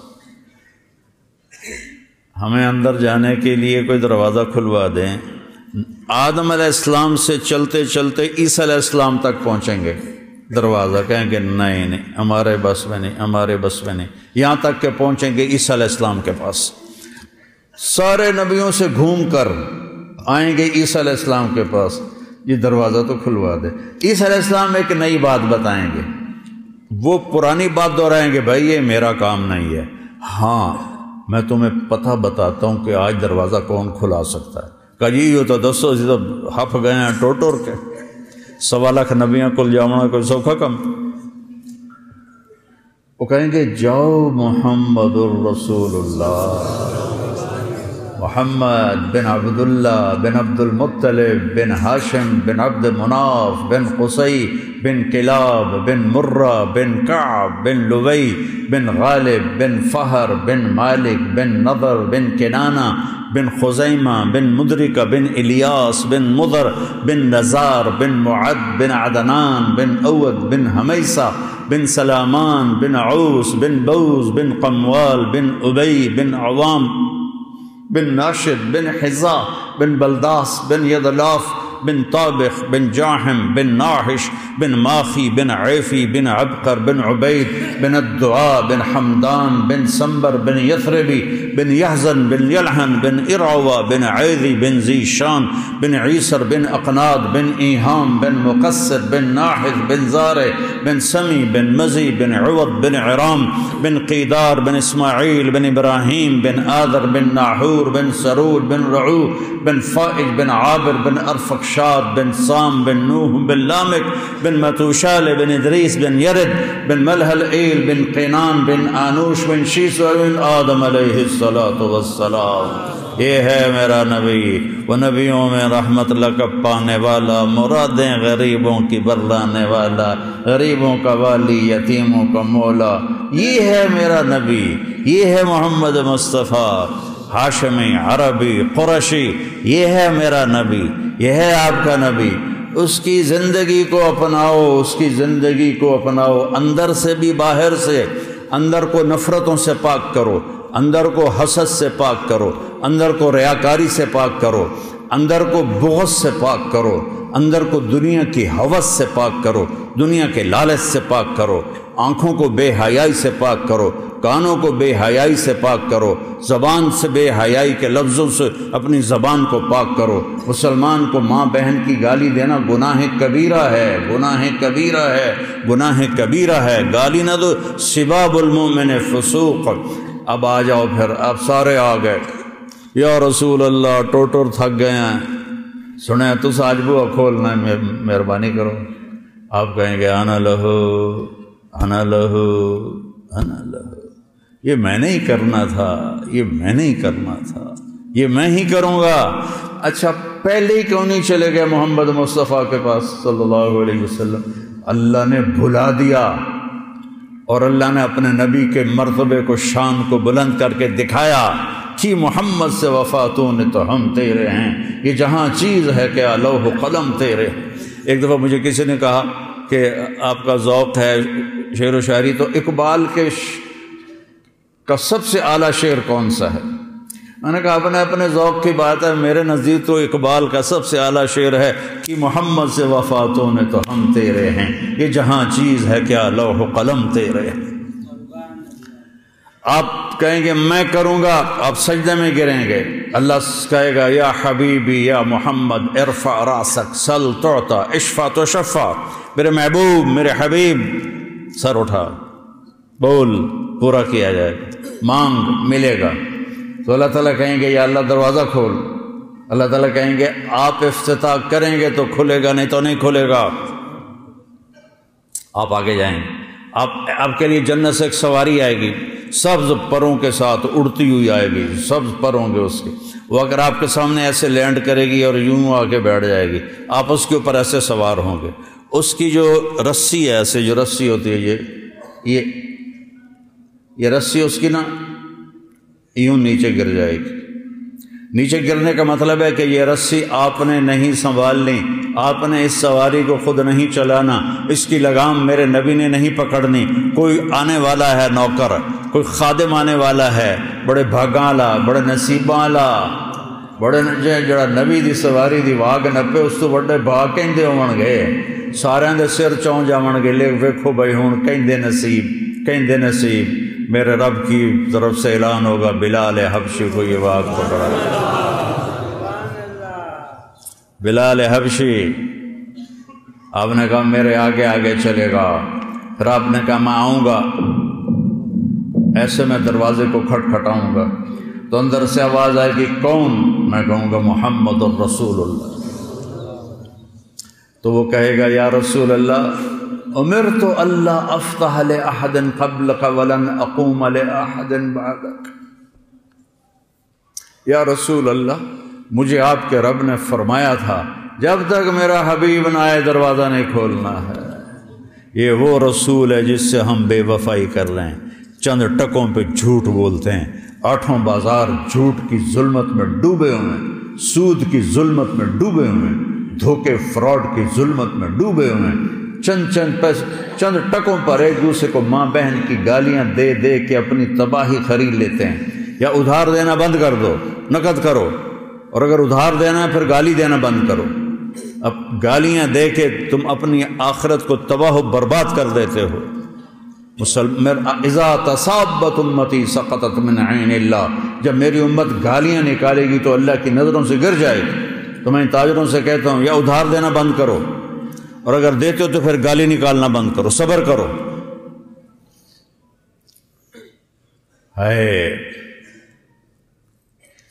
ہمیں اندر جانے کے لیے کوئی دروازہ کھلوا دیں۔ آدم علیہ السلام سے چلتے چلتے عیسی علیہ السلام تک پہنچیں گے۔ دروازہ کہیں گے نہیں نہیں، ہمارے بس میں نہیں، ہمارے بس میں نہیں۔ یہاں تک کہ پہنچیں گے عیسی علیہ السلام کے پاس۔ سارے نبیوں سے گھوم کر آئیں گے عیسی علیہ السلام کے پاس۔ یہ دروازہ تو کھلوا دے۔ عیسی علیہ السلام ایک نئی بات بتائیں گے۔ وہ پرانی بات دہرائیں گے، بھائی یہ میرا کام نہیں ہے۔ ہاں میں تمہیں پتہ بتاتا ہوں کہ آج دروازہ کون کھلا سکتا ہے۔ کہ جی یہ تو دسو جی تو ہف گئے ہیں ٹور ٹور کے۔ سوا لاکھ نبیاں کل جاؤں کوئی سوکھا کم۔ وہ کہیں گے، جاؤ محمد الرسول اللہ۔ محمد بن عبداللہ بن عبد المطلب بن ہاشم بن عبد مناف بن قصی بن کلاب بن مرہ بن کعب بن لبئی بن غالب بن فہر بن مالک بن نظر بن کنانہ بن خزیمہ بن مدرکہ بن الیاس بن مدر بن نزار بن معد بن عدنان بن اود بن حمیسہ بن سلامان بن عوس بن بوز بن قموال بن ابئی بن عوام بن ناشد بن حزا بن بلداس بن يدلاف بن طابخ بن جاحم بن ناحش بن ماخي بن عيفي بن عبقر بن عبيد بن الدعاء بن حمدان بن سنبر بن يثربي بن يحزن بن يلحن بن إرعوى بن عيذي بن زيشان بن عيسر بن أقناد بن إيهام بن مقصر بن ناحذ بن زارع بن سمي بن مزي بن عوض بن عرام بن قيدار بن إسماعيل بن إبراهيم بن آذر بن ناحور بن سرود بن رعو بن فائج بن عابر بن أرفقشاد بن صام بن نوح بن لامك بن متوشال بن إدريس بن يرد بن ملهل إيل بن قينان بن آنوش بن شيس بن آدم عليه الصلاة والسلام۔ یہ ہے میرا نبی، وہ نبیوں میں رحمت لقب پانے والا، مرادیں غریبوں کی برلانے والا، غریبوں کا والی، یتیموں کا مولا۔ یہ ہے میرا نبی، یہ ہے محمد مصطفیٰ۔ ہاشمی، عربی قرشی یہ ہے میرا نبی، یہ ہے آپ کا نبی۔ اس کی زندگی کو اپناؤ، اس کی زندگی کو اپناؤ۔ اندر سے بھی باہر سے، اندر کو نفرتوں سے پاک کرو۔ اندر کو حسد سے پاک کرو۔ اندر کو ریاکاری سے پاک کرو۔ اندر کو بغض سے پاک کرو۔ اندر کو دنیا کی حوث سے پاک کرو۔ دنیا کے لالچ سے پاک کرو۔ آنکھوں کو بے حیائی سے پاک کرو، کانوں کو بے حیائی سے پاک کرو، زبان سے بے حیائی کے لفظوں سے اپنی زبان کو پاک کرو۔ مسلمان کو ماں بہن کی گالی دینا گناہ کبیرہ ہے، گناہ کبیرہ ہے، گناہ کبیرہ ہے۔ گالی نہ دو، سباب المومن فسوق۔ اب آ جاؤ پھر، اب سارے آ گئے۔ یا رسول اللہ، ٹوٹر تھک گئے ہیں۔ سنیں تو آج بوا کھولنا مہربانی کرو۔ آپ کہیں گے، آنا لہو۔ آنا لہو آنا لہو یہ میں نے ہی کرنا تھا، یہ میں نے ہی کرنا تھا، یہ میں ہی کروں گا۔ اچھا پہلے ہی کیوں نہیں چلے گئے محمد مصطفیٰ کے پاس صلی اللہ علیہ وسلم؟ اللہ نے بھلا دیا اور اللہ نے اپنے نبی کے مرتبے کو شان کو بلند کر کے دکھایا۔ کہ محمد سے وفاتوں نے تو ہم تیرے ہیں۔ یہ جہاں چیز ہے کہ لوح قلم تیرے۔ ایک دفعہ مجھے کسی نے کہا کہ آپ کا ذوق ہے شعر و شاعری تو اقبال کے کا سب سے اعلیٰ شعر کون سا ہے؟ میں نے کہا اپنے اپنے ذوق کی بات ہے، میرے نزدیک تو اقبال کا سب سے اعلیٰ شعر ہے کہ محمد سے وفاتوں نے تو ہم تیرے ہیں۔ یہ جہاں چیز ہے، کیا لوح قلم تیرے ہیں؟ آپ کہیں گے، میں کروں گا، آپ سجدے میں گریں گے۔ اللہ کہے گا، یا حبیبی، یا محمد، ارفع راسک، سل توتا اشفا تو شفا میرے محبوب، میرے حبیب سر اٹھا۔ بول، پورا کیا جائے۔ گا مانگ، ملے گا۔ تو اللہ تعالیٰ کہیں گے، یا اللہ، دروازہ کھول۔ اللہ تعالیٰ کہیں گے، آپ افتتاح کریں گے تو کھلے گا، نہیں تو نہیں کھلے گا۔ آپ آگے جائیں۔ گے آپ آپ کے لیے جنت سے ایک سواری آئے گی۔ سبز پروں کے ساتھ اڑتی ہوئی آئے گی۔ سبز پر ہوں گے اس کے۔ وہ اگر آپ کے سامنے ایسے لینڈ کرے گی اور یوں آ کے بیٹھ جائے گی، آپ اس کے اوپر ایسے سوار ہوں گے۔ اس کی جو رسی ہے، ایسے جو رسی ہوتی ہے، یہ یہ یہ رسی اس کی نا یوں نیچے گر جائے گی۔ نیچے گرنے کا مطلب ہے کہ یہ رسی آپ نے نہیں سنبھالنی، آپ نے اس سواری کو خود نہیں چلانا، اس کی لگام میرے نبی نے نہیں پکڑنی۔ کوئی آنے والا ہے نوکر، کوئی خادم آنے والا ہے، بڑے بھاگاں والا بڑے نصیباں والا بڑے جڑا نبی دی سواری دی واگ نپے، اس تو بڑے بھاگ کہیں ہون گے سارے دے سر چون جاون گے لے ویکھو بھائی ہوں کہیں نصیب کہیں نصیب میرے رب کی طرف سے اعلان ہوگا بلال حبشی کو یہ واگ پکڑا بلال حبشی آپ نے کہا میرے آگے آگے چلے گا پھر آپ نے کہا میں آؤں گا ایسے میں دروازے کو کھٹ کھٹاؤں گا تو اندر سے آواز آئے گی کون میں کہوں گا محمد الرسول اللہ تو وہ کہے گا، یا رسول اللہ عمر تو اللہ افتح قبل ولن اقوم بعدك یا رسول اللہ، مجھے آپ کے رب نے فرمایا تھا، جب تک میرا حبیب نہ آئے، دروازہ نہیں کھولنا ہے. یہ وہ رسول ہے جس سے ہم بے وفائی کر رہے ہیں۔ چند ٹکوں پہ جھوٹ بولتے ہیں، آٹھوں بازار جھوٹ کی ظلمت میں ڈوبے ہوئے ہیں، سود کی ظلمت میں ڈوبے ہوئے ہیں۔ دھوکے فراڈ کی ظلمت میں ڈوبے ہوئے ہیں۔ چند چند پیسے چند ٹکوں پر ایک دوسرے کو ماں بہن کی گالیاں دے دے کے اپنی تباہی خرید لیتے ہیں۔ یا ادھار دینا بند کر دو، نقد کرو۔ اور اگر ادھار دینا ہے، پھر گالی دینا بند کرو۔ اب گالیاں دے کے تم اپنی آخرت کو تباہ و برباد کر دیتے ہو۔ تصابت امتی سقطت من عین اللہ۔ جب میری امت گالیاں نکالے گی تو اللہ کی نظروں سے گر جائے گی۔ تو میں تاجروں سے کہتا ہوں، یا ادھار دینا بند کرو، اور اگر دیتے ہو تو پھر گالی نکالنا بند کرو، صبر کرو۔ ہے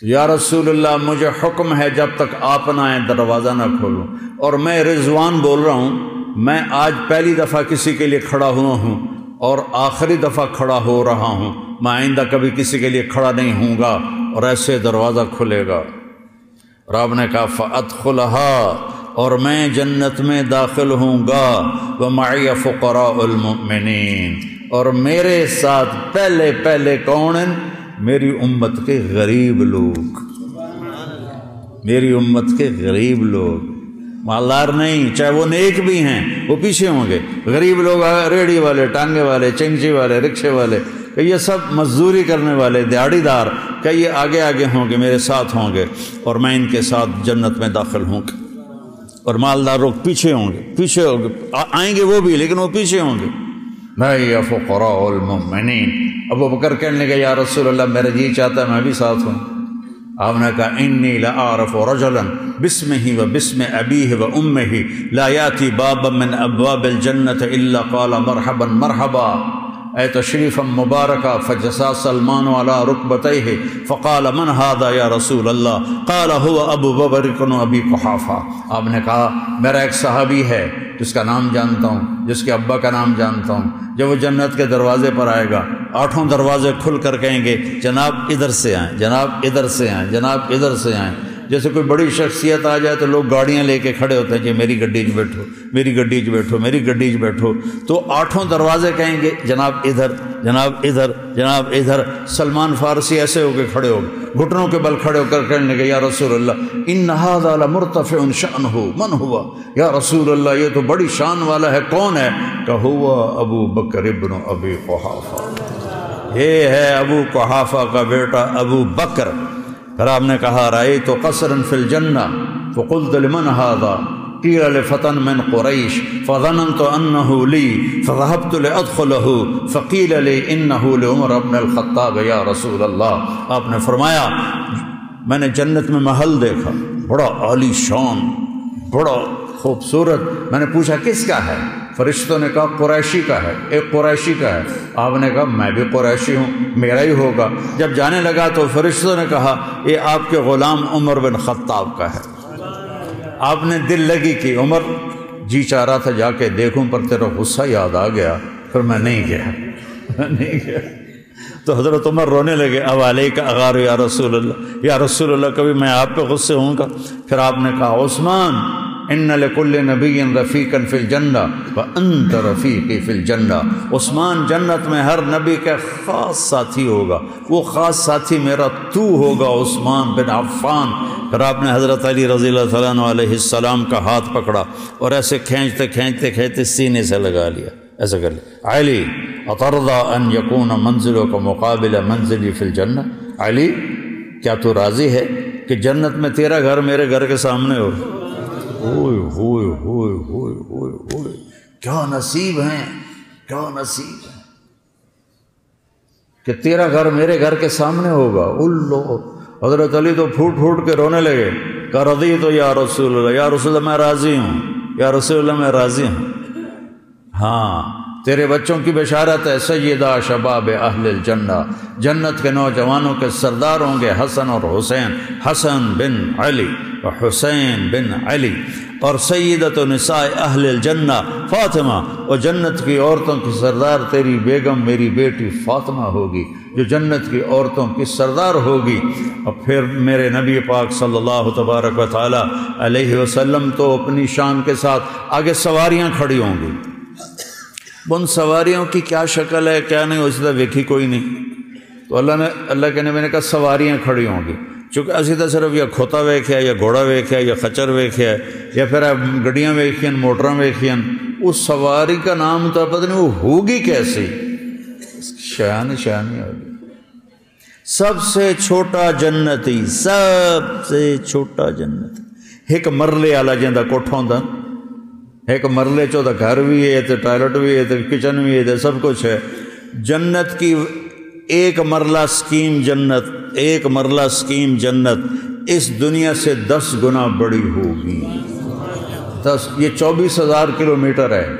یا رسول اللہ، مجھے حکم ہے جب تک آپ نہ آئیں، دروازہ نہ کھولوں اور میں رضوان بول رہا ہوں، میں آج پہلی دفعہ کسی کے لیے کھڑا ہوا ہوں، اور آخری دفعہ کھڑا ہو رہا ہوں۔ میں آئندہ کبھی کسی کے لیے کھڑا نہیں ہوں گا، اور ایسے دروازہ کھلے گا۔ رب نے کہا فعت خلحا اور میں جنت میں داخل ہوں گا وہ معی فقرا المؤمنین اور میرے ساتھ پہلے پہلے کون میری امت کے غریب لوگ۔ میری امت کے غریب لوگ۔ مالدار نہیں، چاہے وہ نیک بھی ہیں، وہ پیچھے ہوں گے۔ غریب لوگ، ریڑھی والے، ٹانگے والے، چنگچی والے، رکشے والے۔ کہ یہ سب مزدوری کرنے والے دیہڑی دار کہ یہ آگے آگے ہوں گے، میرے ساتھ ہوں گے، اور میں ان کے ساتھ جنت میں داخل ہوں گا۔ اور مالدار لوگ پیچھے ہوں گے، پیچھے ہوں گے آئیں گے وہ بھی، لیکن وہ پیچھے ہوں گے۔ بھائی فقراء المؤمنین۔ ابو بکر کہنے لگے، یا رسول اللہ، میرا جی چاہتا ہے میں بھی ساتھ ہوں۔ آپ نے کہا، انی لعارف رجلا بسم ہی و بسم ابی و ام ہی لا یاتی باب من ابواب الجنت الا قال مرحبا مرحبا. اے تشریف مبارکہ فجسا سلمان والا رکبتہ فقال من هذا یا رسول اللہ؟ قال هو ابو ببرکن ابی قحافہ۔ آپ نے کہا، میرا ایک صحابی ہے، جس کا نام جانتا ہوں، جس کے ابا کا نام جانتا ہوں۔ جب وہ جنت کے دروازے پر آئے گا، آٹھوں دروازے کھل کر کہیں گے، جناب ادھر سے آئیں، جناب ادھر سے آئیں، جناب ادھر سے آئیں۔ جیسے کوئی بڑی شخصیت آ جائے تو لوگ گاڑیاں لے کے کھڑے ہوتے ہیں کہ میری گڈی چ بیٹھو، میری گڈی چ بیٹھو، میری گڈی چ بیٹھو۔ تو آٹھوں دروازے کہیں گے، جناب ادھر جناب ادھر جناب ادھر۔ سلمان فارسی ایسے ہو کے کھڑے ہو، گھٹنوں کے بل کھڑے ہو کر کہنے لگے، یا رسول اللہ، ان نہاد اعلیٰ مرتف ان شان ہو من ہوا یا رسول اللہ، یہ تو بڑی شان والا ہے، کون ہے؟ کہ ہوا ابو بکر ابن ابی قحافہ۔ یہ ہے ابو قحافہ کا بیٹا ابو بکر۔ پھر آپ نے کہا رائے تو قصر فی الجنہ، فقلت لمن هذا؟ قیل لفتن من قریش، فظننت انه لی، فذهبت لادخله فقیل لی انه لعمر ابن الخطاب، یا رسول اللہ۔ آپ نے فرمایا، میں نے جنت میں محل دیکھا، بڑا عالی شان، بڑا خوبصورت۔ میں نے پوچھا، کس کا ہے؟ فرشتوں نے کہا، قریشی کا ہے، ایک قریشی کا ہے۔ آپ نے کہا، میں بھی قریشی ہوں، میرا ہی ہوگا۔ جب جانے لگا تو فرشتوں نے کہا، یہ آپ کے غلام عمر بن خطاب کا ہے۔ آپ نے دل لگی کہ عمر جی چاہ رہا تھا، جا کے دیکھوں، پر تیرا غصہ یاد آ گیا۔ پھر میں نہیں گیا۔ میں نہیں گیا۔ تو حضرت عمر رونے لگے۔ اب علیہ کا اغار یا رسول اللہ، یا رسول اللہ، کبھی میں آپ پہ غصے ہوں گا؟ پھر آپ نے کہا، عثمان ان لکل نبی رفیقن فی الجنہ و انت رفیقی فی الجنہ عثمان جنت میں ہر نبی کا خاص ساتھی ہوگا، وہ خاص ساتھی میرا تو ہوگا، عثمان بن عفان۔ پھر آپ نے حضرت علی رضی اللہ تعالیٰ علیہ السلام کا ہاتھ پکڑا اور ایسے کھینچتے کھینچتے کھینچتے سینے سے لگا لیا، ایسا کر لیا۔ علی اطردا ان یقون منزلوں کا مقابلہ منزلی فی الجنہ۔ علی، کیا تو راضی ہے کہ جنت میں تیرا گھر میرے گھر کے سامنے ہو؟ ہوئے ہوئے ہوئے ہوئے ہوئے ہوئے۔ کیا نصیب ہیں؟ کیا نصیب ہیں؟ کہ تیرا گھر میرے گھر کے سامنے ہوگا۔ الو حضرت علی تو پھوٹ پھوٹ کے رونے لگے۔ کہ رضی تو یا رسول اللہ، یا رسول اللہ میں راضی ہوں۔ یا رسول اللہ میں راضی ہوں۔ ہاں۔ تیرے بچوں کی بشارت ہے، سیدہ شباب اہل الجنہ۔ جنت کے نوجوانوں کے سردار ہوں گے حسن اور حسین، حسن بن علی و حسین بن علی۔ اور سیدت و نساء اہل الجنہ، فاطمہ، اور جنت کی عورتوں کی سردار تیری بیگم، میری بیٹی فاطمہ ہوگی۔ جو جنت کی عورتوں کی سردار ہوگی۔ اور پھر میرے نبی پاک صلی اللہ تبارک و تعالیٰ علیہ وسلم تو اپنی شان کے ساتھ آگے سواریاں کھڑی ہوں گی۔ ان سواریوں کی کیا شکل ہے؟ کیا نہیں؟ اسی طرح ویکھی کوئی نہیں۔ تو اللہ نے اللہ کے نبی نے کہا سواریاں کھڑی ہوں گی۔ چونکہ اسی طرح صرف یا کھوتا ویکھیا، یا گھوڑا ویکھیا، یا خچر ویکھیا، یا پھر گڈیاں ویکھین موٹراں ویکھین اس سواری کا نام تو پتہ نہیں، وہ ہوگی کیسی؟ شان شانی ہوگی۔ سب سے چھوٹا جنتی، سب سے چھوٹا جنت۔ ایک مرلے والا جہاں کوٹھا ہوں ایک مرلے چو تو گھر بھی ہے تو ٹوائلٹ بھی ہے تو کچن بھی ہے تو سب کچھ ہے۔ جنت کی ایک مرلہ سکیم جنت، ایک مرلہ سکیم جنت۔ اس دنیا سے دس گنا بڑی ہوگی۔ دس، یہ چوبیس ہزار کلو میٹر ہے۔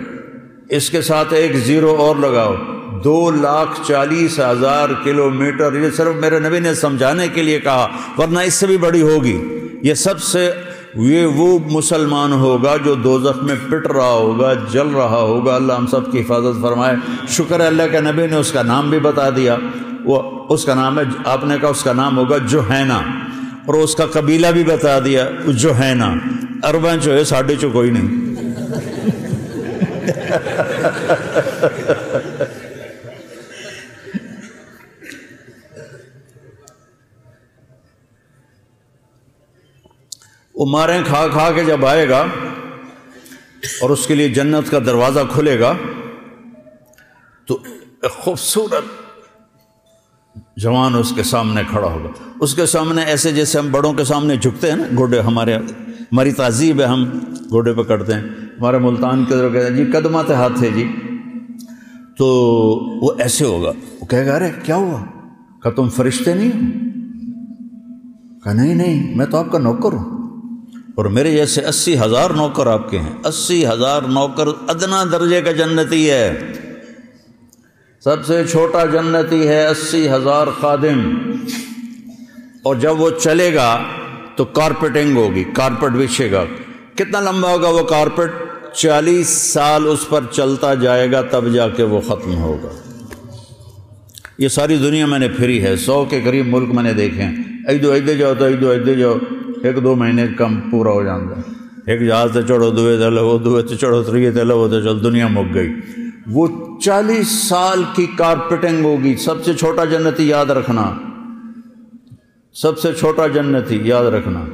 اس کے ساتھ ایک زیرو اور لگاؤ۔ دو لاکھ چالیس ہزار کلو میٹر۔ یہ صرف میرے نبی نے سمجھانے کے لیے کہا، ورنہ اس سے بھی بڑی ہوگی۔ یہ سب سے یہ وہ مسلمان ہوگا جو دوزخ میں پٹ رہا ہوگا، جل رہا ہوگا۔ اللہ ہم سب کی حفاظت فرمائے۔ شکر اللہ کے نبی نے اس کا نام بھی بتا دیا۔ وہ اس کا نام ہے، آپ نے کہا اس کا نام ہوگا جوہینا، اور اس کا قبیلہ بھی بتا دیا، جوہینا۔ اربن جو ہے ساڑھے چو کوئی نہیں۔ وہ ماریں کھا کھا کے جب آئے گا اور اس کے لیے جنت کا دروازہ کھلے گا، تو ایک خوبصورت جوان اس کے سامنے کھڑا ہوگا۔ اس کے سامنے ایسے جیسے ہم بڑوں کے سامنے جھکتے ہیں نا گوڈے ہمارے ہماری تہذیب ہے، ہم گوڈے پہ کرتے ہیں۔ ہمارے ملتان کے طرف کہتے ہیں جی قدمات ہاتھ ہے جی۔ تو وہ ایسے ہوگا۔ وہ کہے گا، ارے، کیا ہوا؟ کہ تم فرشتے نہیں ہو؟ کہا، نہیں نہیں، میں تو آپ کا نوکر ہوں۔ اور میرے جیسے اسی ہزار نوکر آپ کے ہیں۔ اسی ہزار نوکر ادنا درجے کا جنتی ہے۔ سب سے چھوٹا جنتی ہے اسی ہزار خادم۔ اور جب وہ چلے گا تو کارپیٹنگ ہوگی، کارپیٹ بچھے گا۔ کتنا لمبا ہوگا وہ کارپیٹ؟ چالیس سال اس پر چلتا جائے گا، تب جا کے وہ ختم ہوگا۔ یہ ساری دنیا میں نے پھری ہے، سو کے قریب ملک میں نے دیکھے ہیں۔ ایدو ایدے جاؤ تو ایدو ایدے جاؤ۔ ایک دو مہینے کم پورا ہو جانا ایک جہاز سے چڑھو، دوے تے لو دوے تے چڑھو تریے تے لو تو چل، دنیا مک گئی۔ وہ چالیس سال کی کارپیٹنگ ہوگی۔ سب سے چھوٹا جنتی یاد رکھنا۔ سب سے چھوٹا جنتی یاد رکھنا۔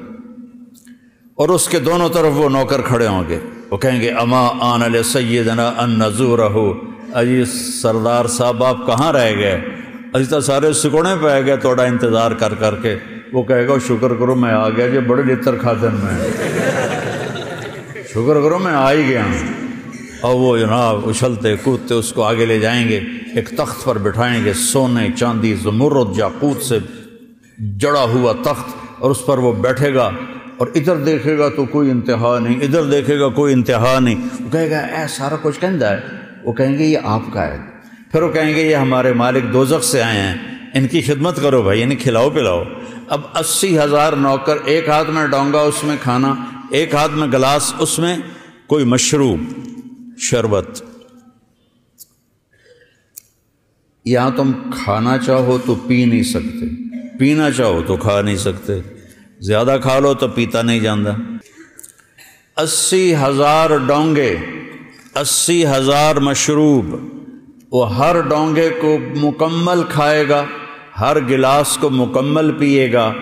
اور اس کے دونوں طرف وہ نوکر کھڑے ہوں گے۔ وہ کہیں گے، اما آن علیہ سیدنا ان نظور رہو اجی سردار صاحب، آپ کہاں رہ گئے؟ اجی تو سارے سکوڑے پہ گئے، توڑا انتظار کر کر کے۔ وہ کہے گا، شکر کرو میں آ گیا جی بڑے لطر کھاتے میں. شکر کرو میں آ ہی گیا اور وہ جناب اچھلتے کودتے اس کو آگے لے جائیں گے، ایک تخت پر بٹھائیں گے، سونے چاندی زمرد جاقوت سے جڑا ہوا تخت، اور اس پر وہ بیٹھے گا، اور ادھر دیکھے گا تو کوئی انتہا نہیں، ادھر دیکھے گا کوئی انتہا نہیں۔ وہ کہے گا، اے سارا کچھ کہہ ہے؟ وہ کہیں گے، یہ آپ کا ہے۔ پھر وہ کہیں گے، یہ ہمارے مالک دوزخ سے آئے ہیں، ان کی خدمت کرو بھائی، انہیں کھلاؤ پلاؤ۔ اب اسی ہزار نوکر ایک ہاتھ میں ڈونگا، اس میں کھانا، ایک ہاتھ میں گلاس، اس میں کوئی مشروب، شربت۔ یا تم کھانا چاہو تو پی نہیں سکتے۔ پینا چاہو تو کھا نہیں سکتے۔ زیادہ کھا لو تو پیتا نہیں جانا اسی ہزار ڈونگے، اسی ہزار مشروب، وہ ہر ڈونگے کو مکمل کھائے گا۔ ہر گلاس کو مکمل پیے گا،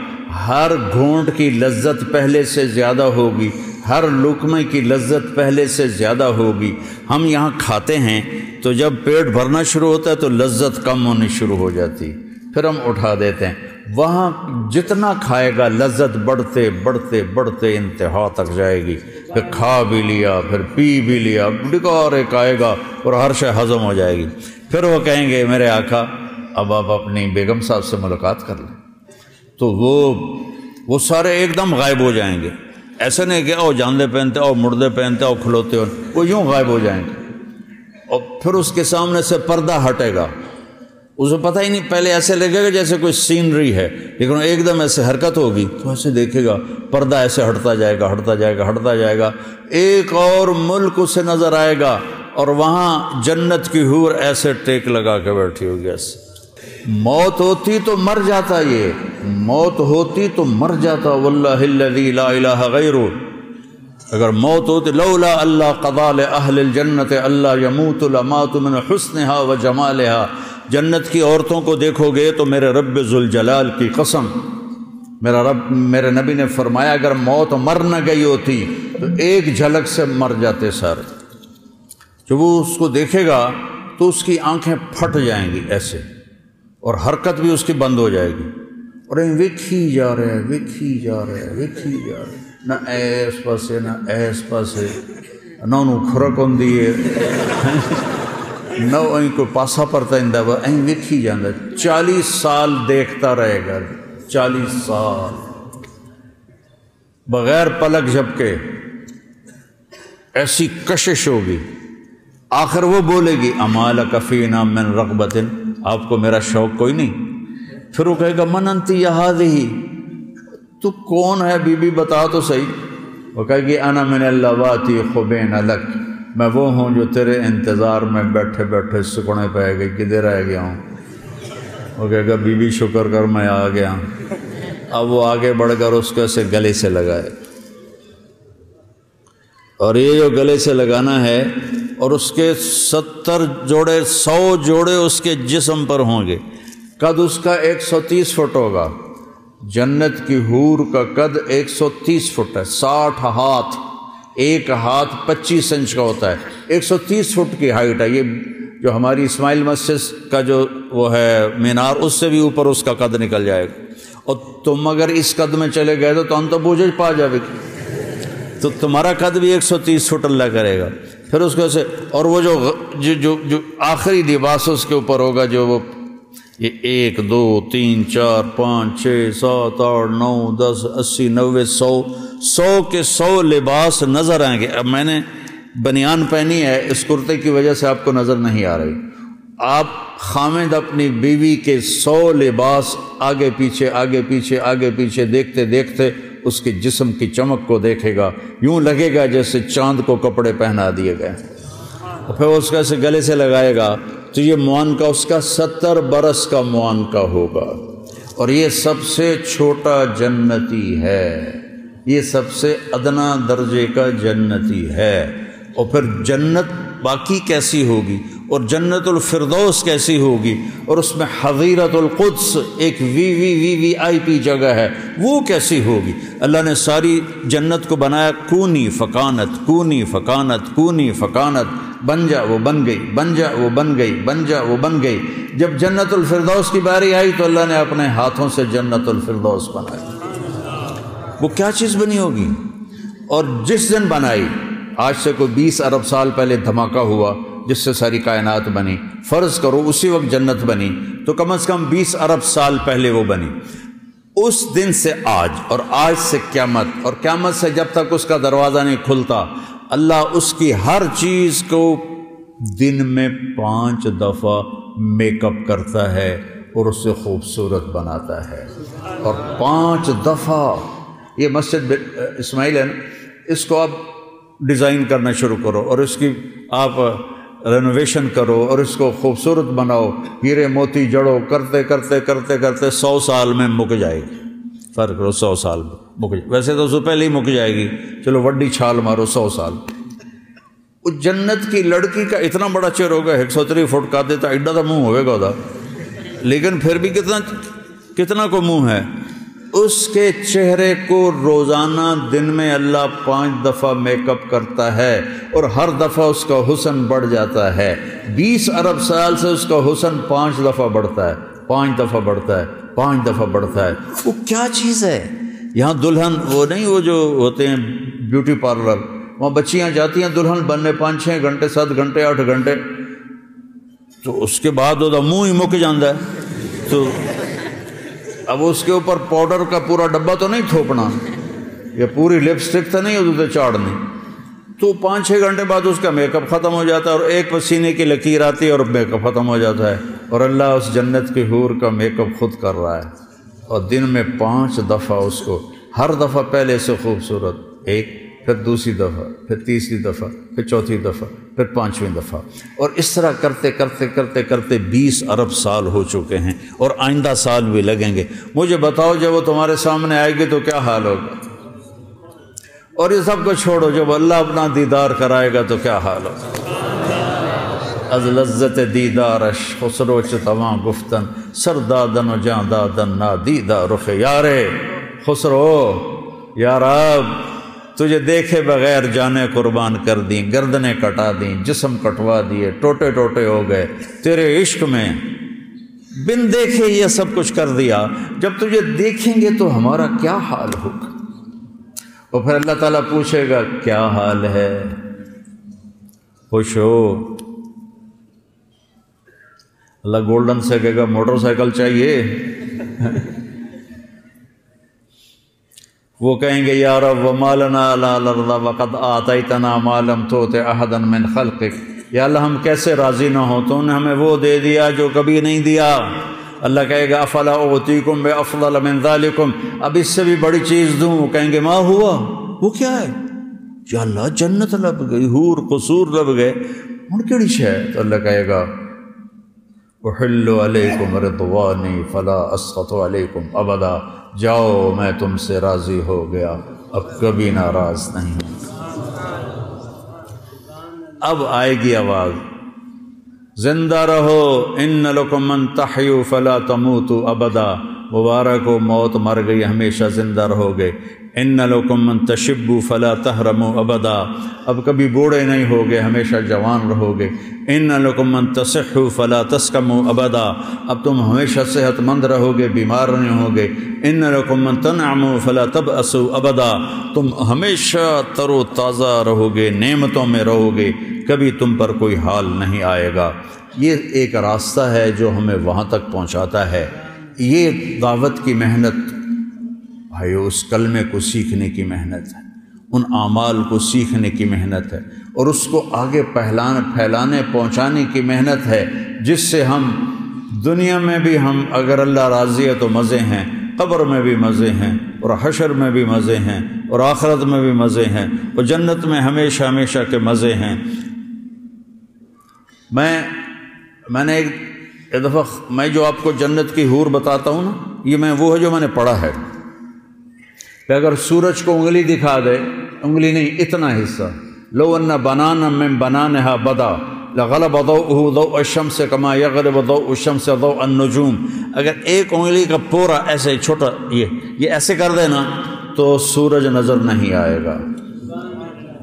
ہر گھونٹ کی لذت پہلے سے زیادہ ہوگی، ہر لکمے کی لذت پہلے سے زیادہ ہوگی۔ ہم یہاں کھاتے ہیں، تو جب پیٹ بھرنا شروع ہوتا ہے تو لذت کم ہونی شروع ہو جاتی۔ پھر ہم اٹھا دیتے ہیں۔ وہاں جتنا کھائے گا، لذت بڑھتے بڑھتے بڑھتے انتہا تک جائے گی۔ پھر کھا بھی لیا، پھر پی بھی لیا ڈکار ایک آئے گا اور ہر شے ہضم ہو جائے گی۔ پھر وہ کہیں گے، میرے آقا اب آپ اپنی بیگم صاحب سے ملاقات کر لیں۔ تو وہ وہ سارے ایک دم غائب ہو جائیں گے۔ ایسا نہیں کہ او جاندے پہنتے او مردے پہنتے او کھلوتے ہو۔ وہ یوں غائب ہو جائیں گے۔ اور پھر اس کے سامنے سے پردہ ہٹے گا۔ اسے پتہ ہی نہیں، پہلے ایسے لگے گا جیسے کوئی سینری ہے، لیکن ایک دم ایسے حرکت ہوگی۔ تو ایسے دیکھے گا، پردہ ایسے ہٹتا جائے گا، ہٹتا جائے گا، ہٹتا جائے گا۔ ایک اور ملک اسے نظر آئے گا، اور وہاں جنت کی حور ایسے ٹیک لگا کے بیٹھی ہوگی، ایسے۔ موت ہوتی تو مر جاتا یہ، موت ہوتی تو مر جاتا، واللہ لا الہ غیرو اگر موت ہوتی، لولا اللہ قضال اہل الجنت، اللہ یموت لمات من حسنها و جمالها جنت کی عورتوں کو دیکھو گے تو میرے رب ذوالجلال کی قسم۔ میرا رب، میرے نبی نے فرمایا، اگر موت مر نہ گئی ہوتی تو ایک جھلک سے مر جاتے سر۔ جب وہ اس کو دیکھے گا تو اس کی آنکھیں پھٹ جائیں گی ایسے۔ اور حرکت بھی اس کی بند ہو جائے گی۔ اور وکھی جا رہے وکھی جا رہے وکھی جا رہے نہ ایس پاسے نہ ایس پاسے۔ نہ انہوں کھرک ہوں نہ وہیں کوئی پاسا پڑتا اندہ وہ این وکھی جاندہ چالیس سال دیکھتا رہے گا۔ چالیس سال۔ بغیر پلک جھپکے۔ ایسی کشش ہوگی۔ آخر وہ بولے گی امال کفینا من رغبت آپ کو میرا شوق کوئی نہیں۔ پھر وہ کہے گا، من انتی یہاد ہی تو کون ہے بی بی بتا تو صحیح۔ وہ کہے گی، انا من اللہ واتی خبین الک میں وہ ہوں جو تیرے انتظار میں بیٹھے بیٹھے سکڑے پہ گئی، کدھر رہ گیا ہوں؟ وہ کہے گا بی بی شکر کر، میں آ گیا اب وہ آگے بڑھ کر اس کو ایسے گلے سے لگائے۔ اور یہ جو گلے سے لگانا ہے اور اس کے ستر جوڑے، سو جوڑے اس کے جسم پر ہوں گے۔ قد اس کا ایک سو تیس فٹ ہوگا۔ جنت کی حور کا قد ایک سو تیس فٹ ہے۔ ساٹھ ہاتھ، ایک ہاتھ پچیس انچ کا ہوتا ہے۔ ایک سو تیس فٹ کی ہائٹ ہے۔ یہ جو ہماری اسماعیل مسجد کا جو وہ ہے مینار، اس سے بھی اوپر اس کا قد نکل جائے گا۔ اور تم اگر اس قد میں چلے گئے تو تم تو بوجھ پا جائے گی تو تمہارا قد بھی ایک سو تیس فٹ اللہ کرے گا۔ پھر اس کو سے اور وہ جو جو جو آخری لباس اس کے اوپر ہوگا جو وہ یہ ایک، دو، تین، چار، پانچ، چھ، سات، آٹھ، نو، دس، اسی، نوے، سو سو کے سو لباس نظر آئیں گے۔ اب میں نے بنیان پہنی ہے، اس کرتے کی وجہ سے آپ کو نظر نہیں آ رہی۔ آپ خامد اپنی بیوی کے سو لباس آگے پیچھے آگے پیچھے آگے پیچھے، دیکھتے دیکھتے اس کے جسم کی چمک کو دیکھے گا، یوں لگے گا جیسے چاند کو کپڑے پہنا دیے گئے۔ پھر اس کا اسے گلے سے لگائے گا، تو یہ معانقہ اس کا ستر برس کا معانقہ ہوگا۔ اور یہ سب سے چھوٹا جنتی ہے۔ یہ سب سے ادنا درجے کا جنتی ہے۔ اور پھر جنت باقی کیسی ہوگی؟ اور جنت الفردوس کیسی ہوگی اور اس میں حضیرت القدس ایک وی وی وی وی آئی پی جگہ ہے، وہ کیسی ہوگی؟ اللہ نے ساری جنت کو بنایا، کونی فکانت کونی فکانت کونی فکانت، بن جا وہ بن گئی، بن جا وہ بن گئی، بن جا وہ بن گئی۔ جب جنت الفردوس کی باری آئی تو اللہ نے اپنے ہاتھوں سے جنت الفردوس بنائی۔ وہ کیا چیز بنی ہوگی؟ اور جس دن بنائی، آج سے کوئی بیس ارب سال پہلے دھماکہ ہوا جس سے ساری کائنات بنی، فرض کرو اسی وقت جنت بنی، تو کم از کم بیس ارب سال پہلے وہ بنی۔ اس دن سے آج اور آج سے قیامت اور قیامت سے جب تک اس کا دروازہ نہیں کھلتا، اللہ اس کی ہر چیز کو دن میں پانچ دفعہ میک اپ کرتا ہے اور اسے خوبصورت بناتا ہے۔ اور پانچ دفعہ، یہ مسجد اسماعیل ہے نا، اس کو آپ ڈیزائن کرنا شروع کرو اور اس کی آپ رینوویشن کرو اور اس کو خوبصورت بناؤ، ہیرے موتی جڑو، کرتے کرتے کرتے کرتے سو سال میں مک جائے گی۔ فرق کرو، سو سال میں مک جائے ویسے تو اس پہلے ہی مک جائے گی۔ چلو وڈی چھال مارو، سو سال۔ اس جنت کی لڑکی کا اتنا بڑا چیر ہوگا، ایک سو تری فٹ کا دیتا، ایڈا تو منہ ہوئے گا لیکن پھر بھی کتنا کتنا کو منہ ہے؟ اس کے چہرے کو روزانہ دن میں اللہ پانچ دفعہ میک اپ کرتا ہے اور ہر دفعہ اس کا حسن بڑھ جاتا ہے۔ بیس ارب سال سے اس کا حسن پانچ دفعہ بڑھتا ہے۔ پانچ دفعہ بڑھتا ہے۔ پانچ دفعہ بڑھتا ہے۔ وہ کیا چیز ہے؟ یہاں دلہن وہ نہیں، وہ جو ہوتے ہیں بیوٹی پارلر۔ وہاں بچیاں جاتی ہیں دلہن بننے پانچ چھ گھنٹے، سات گھنٹے، آٹھ گھنٹے۔ تو اس کے بعد وہ منہ ہی مک جانا ہے۔ تو اب اس کے اوپر پاؤڈر کا پورا ڈبہ تو نہیں تھوپنا۔ یا پوری لپسٹک تو نہیں ادھر چاڑنی۔ تو پانچ چھ گھنٹے بعد اس کا میک اپ ختم ہو جاتا ہے اور ایک پسینے کی لکیر آتی ہے اور میک اپ ختم ہو جاتا ہے۔ اور اللہ اس جنت کی حور کا میک اپ خود کر رہا ہے۔ اور دن میں پانچ دفعہ اس کو، ہر دفعہ پہلے سے خوبصورت، ایک پھر دوسری دفعہ، پھر تیسری دفعہ، پھر چوتھی دفعہ، پھر پانچویں دفعہ۔ اور اس طرح کرتے کرتے کرتے کرتے بیس ارب سال ہو چکے ہیں اور آئندہ سال بھی لگیں گے۔ مجھے بتاؤ، جب وہ تمہارے سامنے آئے گی تو کیا حال ہوگا؟ اور یہ سب کو چھوڑو، جب اللہ اپنا دیدار کرائے گا تو کیا حال ہوگا؟ از لذت دیدارش خسرو چتواں گفتن سر دادن و جاں دادن نا دیدہ رخ یارے۔ خسرو یارب تجھے دیکھے بغیر جانے قربان کر دیں، گردنیں کٹا دیں، جسم کٹوا دیے، ٹوٹے ٹوٹے ہو گئے۔ تیرے عشق میں بن دیکھے یہ سب کچھ کر دیا، جب تجھے دیکھیں گے تو ہمارا کیا حال ہوگا؟ اور پھر اللہ تعالیٰ پوچھے گا، کیا حال ہے؟ خوش ہو۔ اللہ گولڈن سے کہے گا، موٹر سائیکل چاہیے۔ وہ کہیں گے یار و مالنا اللہ وقت آتا تنا معلوم تو احدن من خلق یا اللہ، ہم کیسے راضی نہ ہو تو نے ہمیں وہ دے دیا جو کبھی نہیں دیا۔ اللہ کہے گا، افلا اوتیکم بے افضل من ذالکم. اب اس سے بھی بڑی چیز دوں وہ کہیں گے ماں ہوا؟ وہ کیا ہے؟ یا اللہ، جنت لب گئی، حور قصور لب گئے۔ ان کیڑی شے تو اللہ کہے گا احل علیکم رضوانی فلا اسخط علیکم ابدا. جاؤ، میں تم سے راضی ہو گیا۔ اب کبھی ناراض نہیں۔ اب آئے گی آواز۔ زندہ رہو۔ ان لکم من تحیو فلا تموتو ابدا۔ مبارک و موت مر گئی، ہمیشہ زندہ رہو گے۔ ان لکم من تشبو فلا تحرمو ابدا۔ اب کبھی بوڑھے نہیں ہوگے، ہمیشہ جوان رہو گے ان لکم من تصحو فلا تسکمو ابدا۔ اب تم ہمیشہ صحت مند رہو گے بیمار نہیں ہوگے۔ ان لکم من تنعمو فلا تب ابدا۔ تم ہمیشہ تر و تازہ رہو گے نعمتوں میں رہو گے کبھی تم پر کوئی حال نہیں آئے گا۔ یہ ایک راستہ ہے جو ہمیں وہاں تک پہنچاتا ہے۔ یہ دعوت کی محنت بھائی، اس کلمے کو سیکھنے کی محنت ہے، ان اعمال کو سیکھنے کی محنت ہے اور اس کو آگے پہلانے پھیلانے، پہنچانے کی محنت ہے، جس سے ہم دنیا میں بھی ہم اگر اللہ راضی ہے تو مزے ہیں، قبر میں بھی مزے ہیں اور حشر میں بھی مزے ہیں اور آخرت میں بھی مزے ہیں اور جنت میں ہمیشہ ہمیشہ کے مزے ہیں۔ میں میں نے ایک دفعہ میں جو آپ کو جنت کی حور بتاتا ہوں نا، یہ میں، وہ ہے جو میں نے پڑھا ہے۔ کہ اگر سورج کو انگلی دکھا دے، انگلی نہیں، اتنا حصہ۔ لو ان بنانا میں بنانا بدا، لغلب دو دو اشم سے کما یغلب دو اشم سے دو النجوم۔ اگر ایک انگلی کا پورا ایسے چھوٹا، یہ یہ ایسے کر دے نا تو سورج نظر نہیں آئے گا۔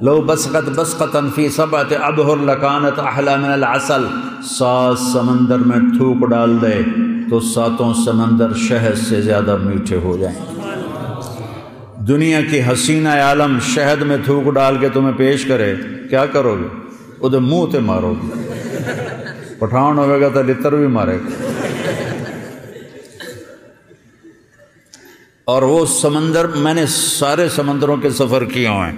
لو بسقت بسقت فی سبعت ابہر لکانت احلا من العسل۔ سات سمندر میں تھوک ڈال دے تو ساتوں سمندر شہد سے زیادہ میٹھے ہو جائیں۔ دنیا کی حسینہ عالم شہد میں تھوک ڈال کے تمہیں پیش کرے، کیا کرو گے؟ ادھر منہ تے مارو گے۔ پٹھان ہوئے گا تو لتر بھی مارے گا۔ اور وہ سمندر، میں نے سارے سمندروں کے سفر کیے ہوئے ہیں۔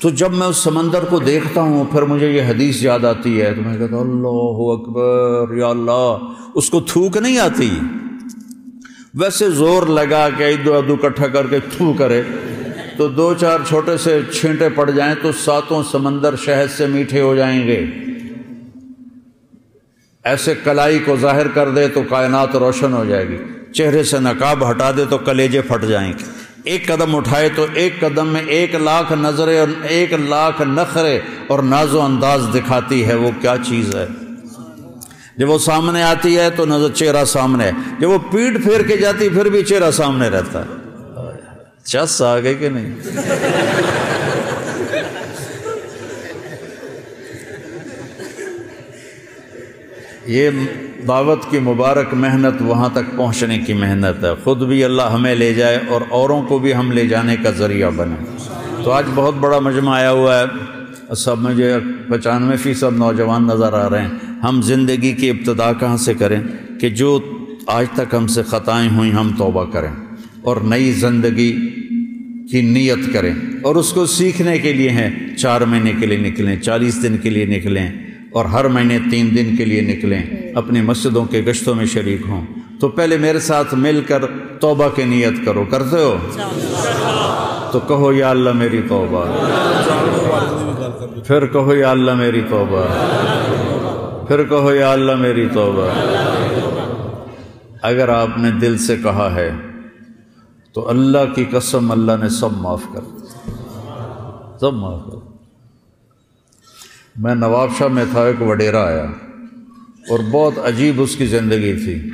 تو جب میں اس سمندر کو دیکھتا ہوں، پھر مجھے یہ حدیث یاد آتی ہے۔ تو میں کہتا ہوں، اللہ اکبر، یا اللہ، اس کو تھوک نہیں آتی۔ ویسے زور لگا کے ادو ادو کٹھا کر کے تھو کرے، تو دو چار چھوٹے سے چھینٹے پڑ جائیں تو ساتوں سمندر شہد سے میٹھے ہو جائیں گے۔ ایسے کلائی کو ظاہر کر دے تو کائنات روشن ہو جائے گی۔ چہرے سے نقاب ہٹا دے تو کلیجے پھٹ جائیں گے۔ ایک قدم اٹھائے تو ایک قدم میں ایک لاکھ نظریں اور ایک لاکھ نخرے اور ناز و انداز دکھاتی ہے وہ کیا چیز ہے۔ جب وہ سامنے آتی ہے تو نظر چہرہ سامنے ہے۔ جب وہ پیٹ پھیر کے جاتی پھر بھی چہرہ سامنے رہتا ہے۔ چس آ گئے کہ نہیں؟ یہ دعوت کی مبارک محنت وہاں تک پہنچنے کی محنت ہے۔ خود بھی اللہ ہمیں لے جائے اور اوروں کو بھی ہم لے جانے کا ذریعہ بنے۔ تو آج بہت بڑا مجمع آیا ہوا ہے۔ سب مجھے پچانوے فیصد نوجوان نظر آ رہے ہیں۔ ہم زندگی کی ابتدا کہاں سے کریں کہ جو آج تک ہم سے خطائیں ہوئیں ہم توبہ کریں اور نئی زندگی کی نیت کریں اور اس کو سیکھنے کے لیے ہیں، چار مہینے کے لیے نکلیں، چالیس دن کے لیے نکلیں اور ہر مہینے تین دن کے لیے نکلیں اپنی مسجدوں کے گشتوں میں شریک ہوں۔ تو پہلے میرے ساتھ مل کر توبہ کی نیت کرو، کرتے ہو؟ تو کہو یا اللہ میری توبہ۔ پھر کہو یا اللہ میری توبہ۔ پھر کہو، یا اللہ میری توبہ۔ اگر آپ نے دل سے کہا ہے، تو اللہ کی قسم اللہ نے سب معاف کر سب معاف کر میں نواب شاہ میں تھا، ایک وڈیرا آیا، اور بہت عجیب اس کی زندگی تھی۔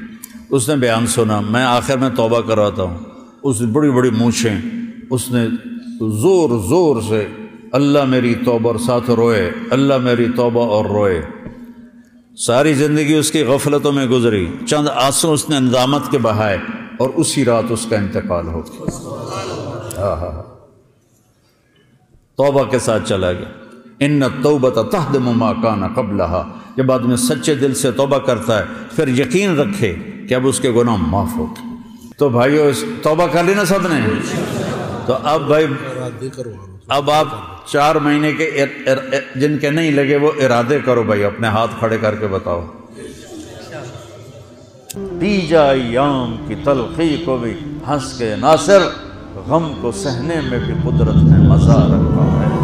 اس نے بیان سنا، میں آخر میں توبہ کراتا ہوں۔ اس بڑی بڑی مونچھیں، اس نے زور زور سے، اللہ میری توبہ اور ساتھ روئے، اللہ میری توبہ اور روئے۔ ساری زندگی اس کی غفلتوں میں گزری۔ چند آنسو اس نے اندامت کے بہائے اور اسی رات اس کا انتقال ہو گیا۔ ہاں ہاں, ہاں۔ توبہ کے ساتھ چلا گیا۔ ان توبت تحدم ما کان قبلہا۔ جب آدمی سچے دل سے توبہ کرتا ہے، پھر یقین رکھے کہ اب اس کے گناہ معاف ہو تو بھائیو توبہ کر لی نا سب نے؟ تو اب بھائی اب آپ چار مہینے کے جن کے نہیں لگے وہ ارادے کرو بھائی، اپنے ہاتھ کھڑے کر کے بتاؤ۔ بیجا یام کی تلخی کو بھی ہنس کے ناصر، غم کو سہنے میں بھی قدرت نے مزہ رکھا ہے۔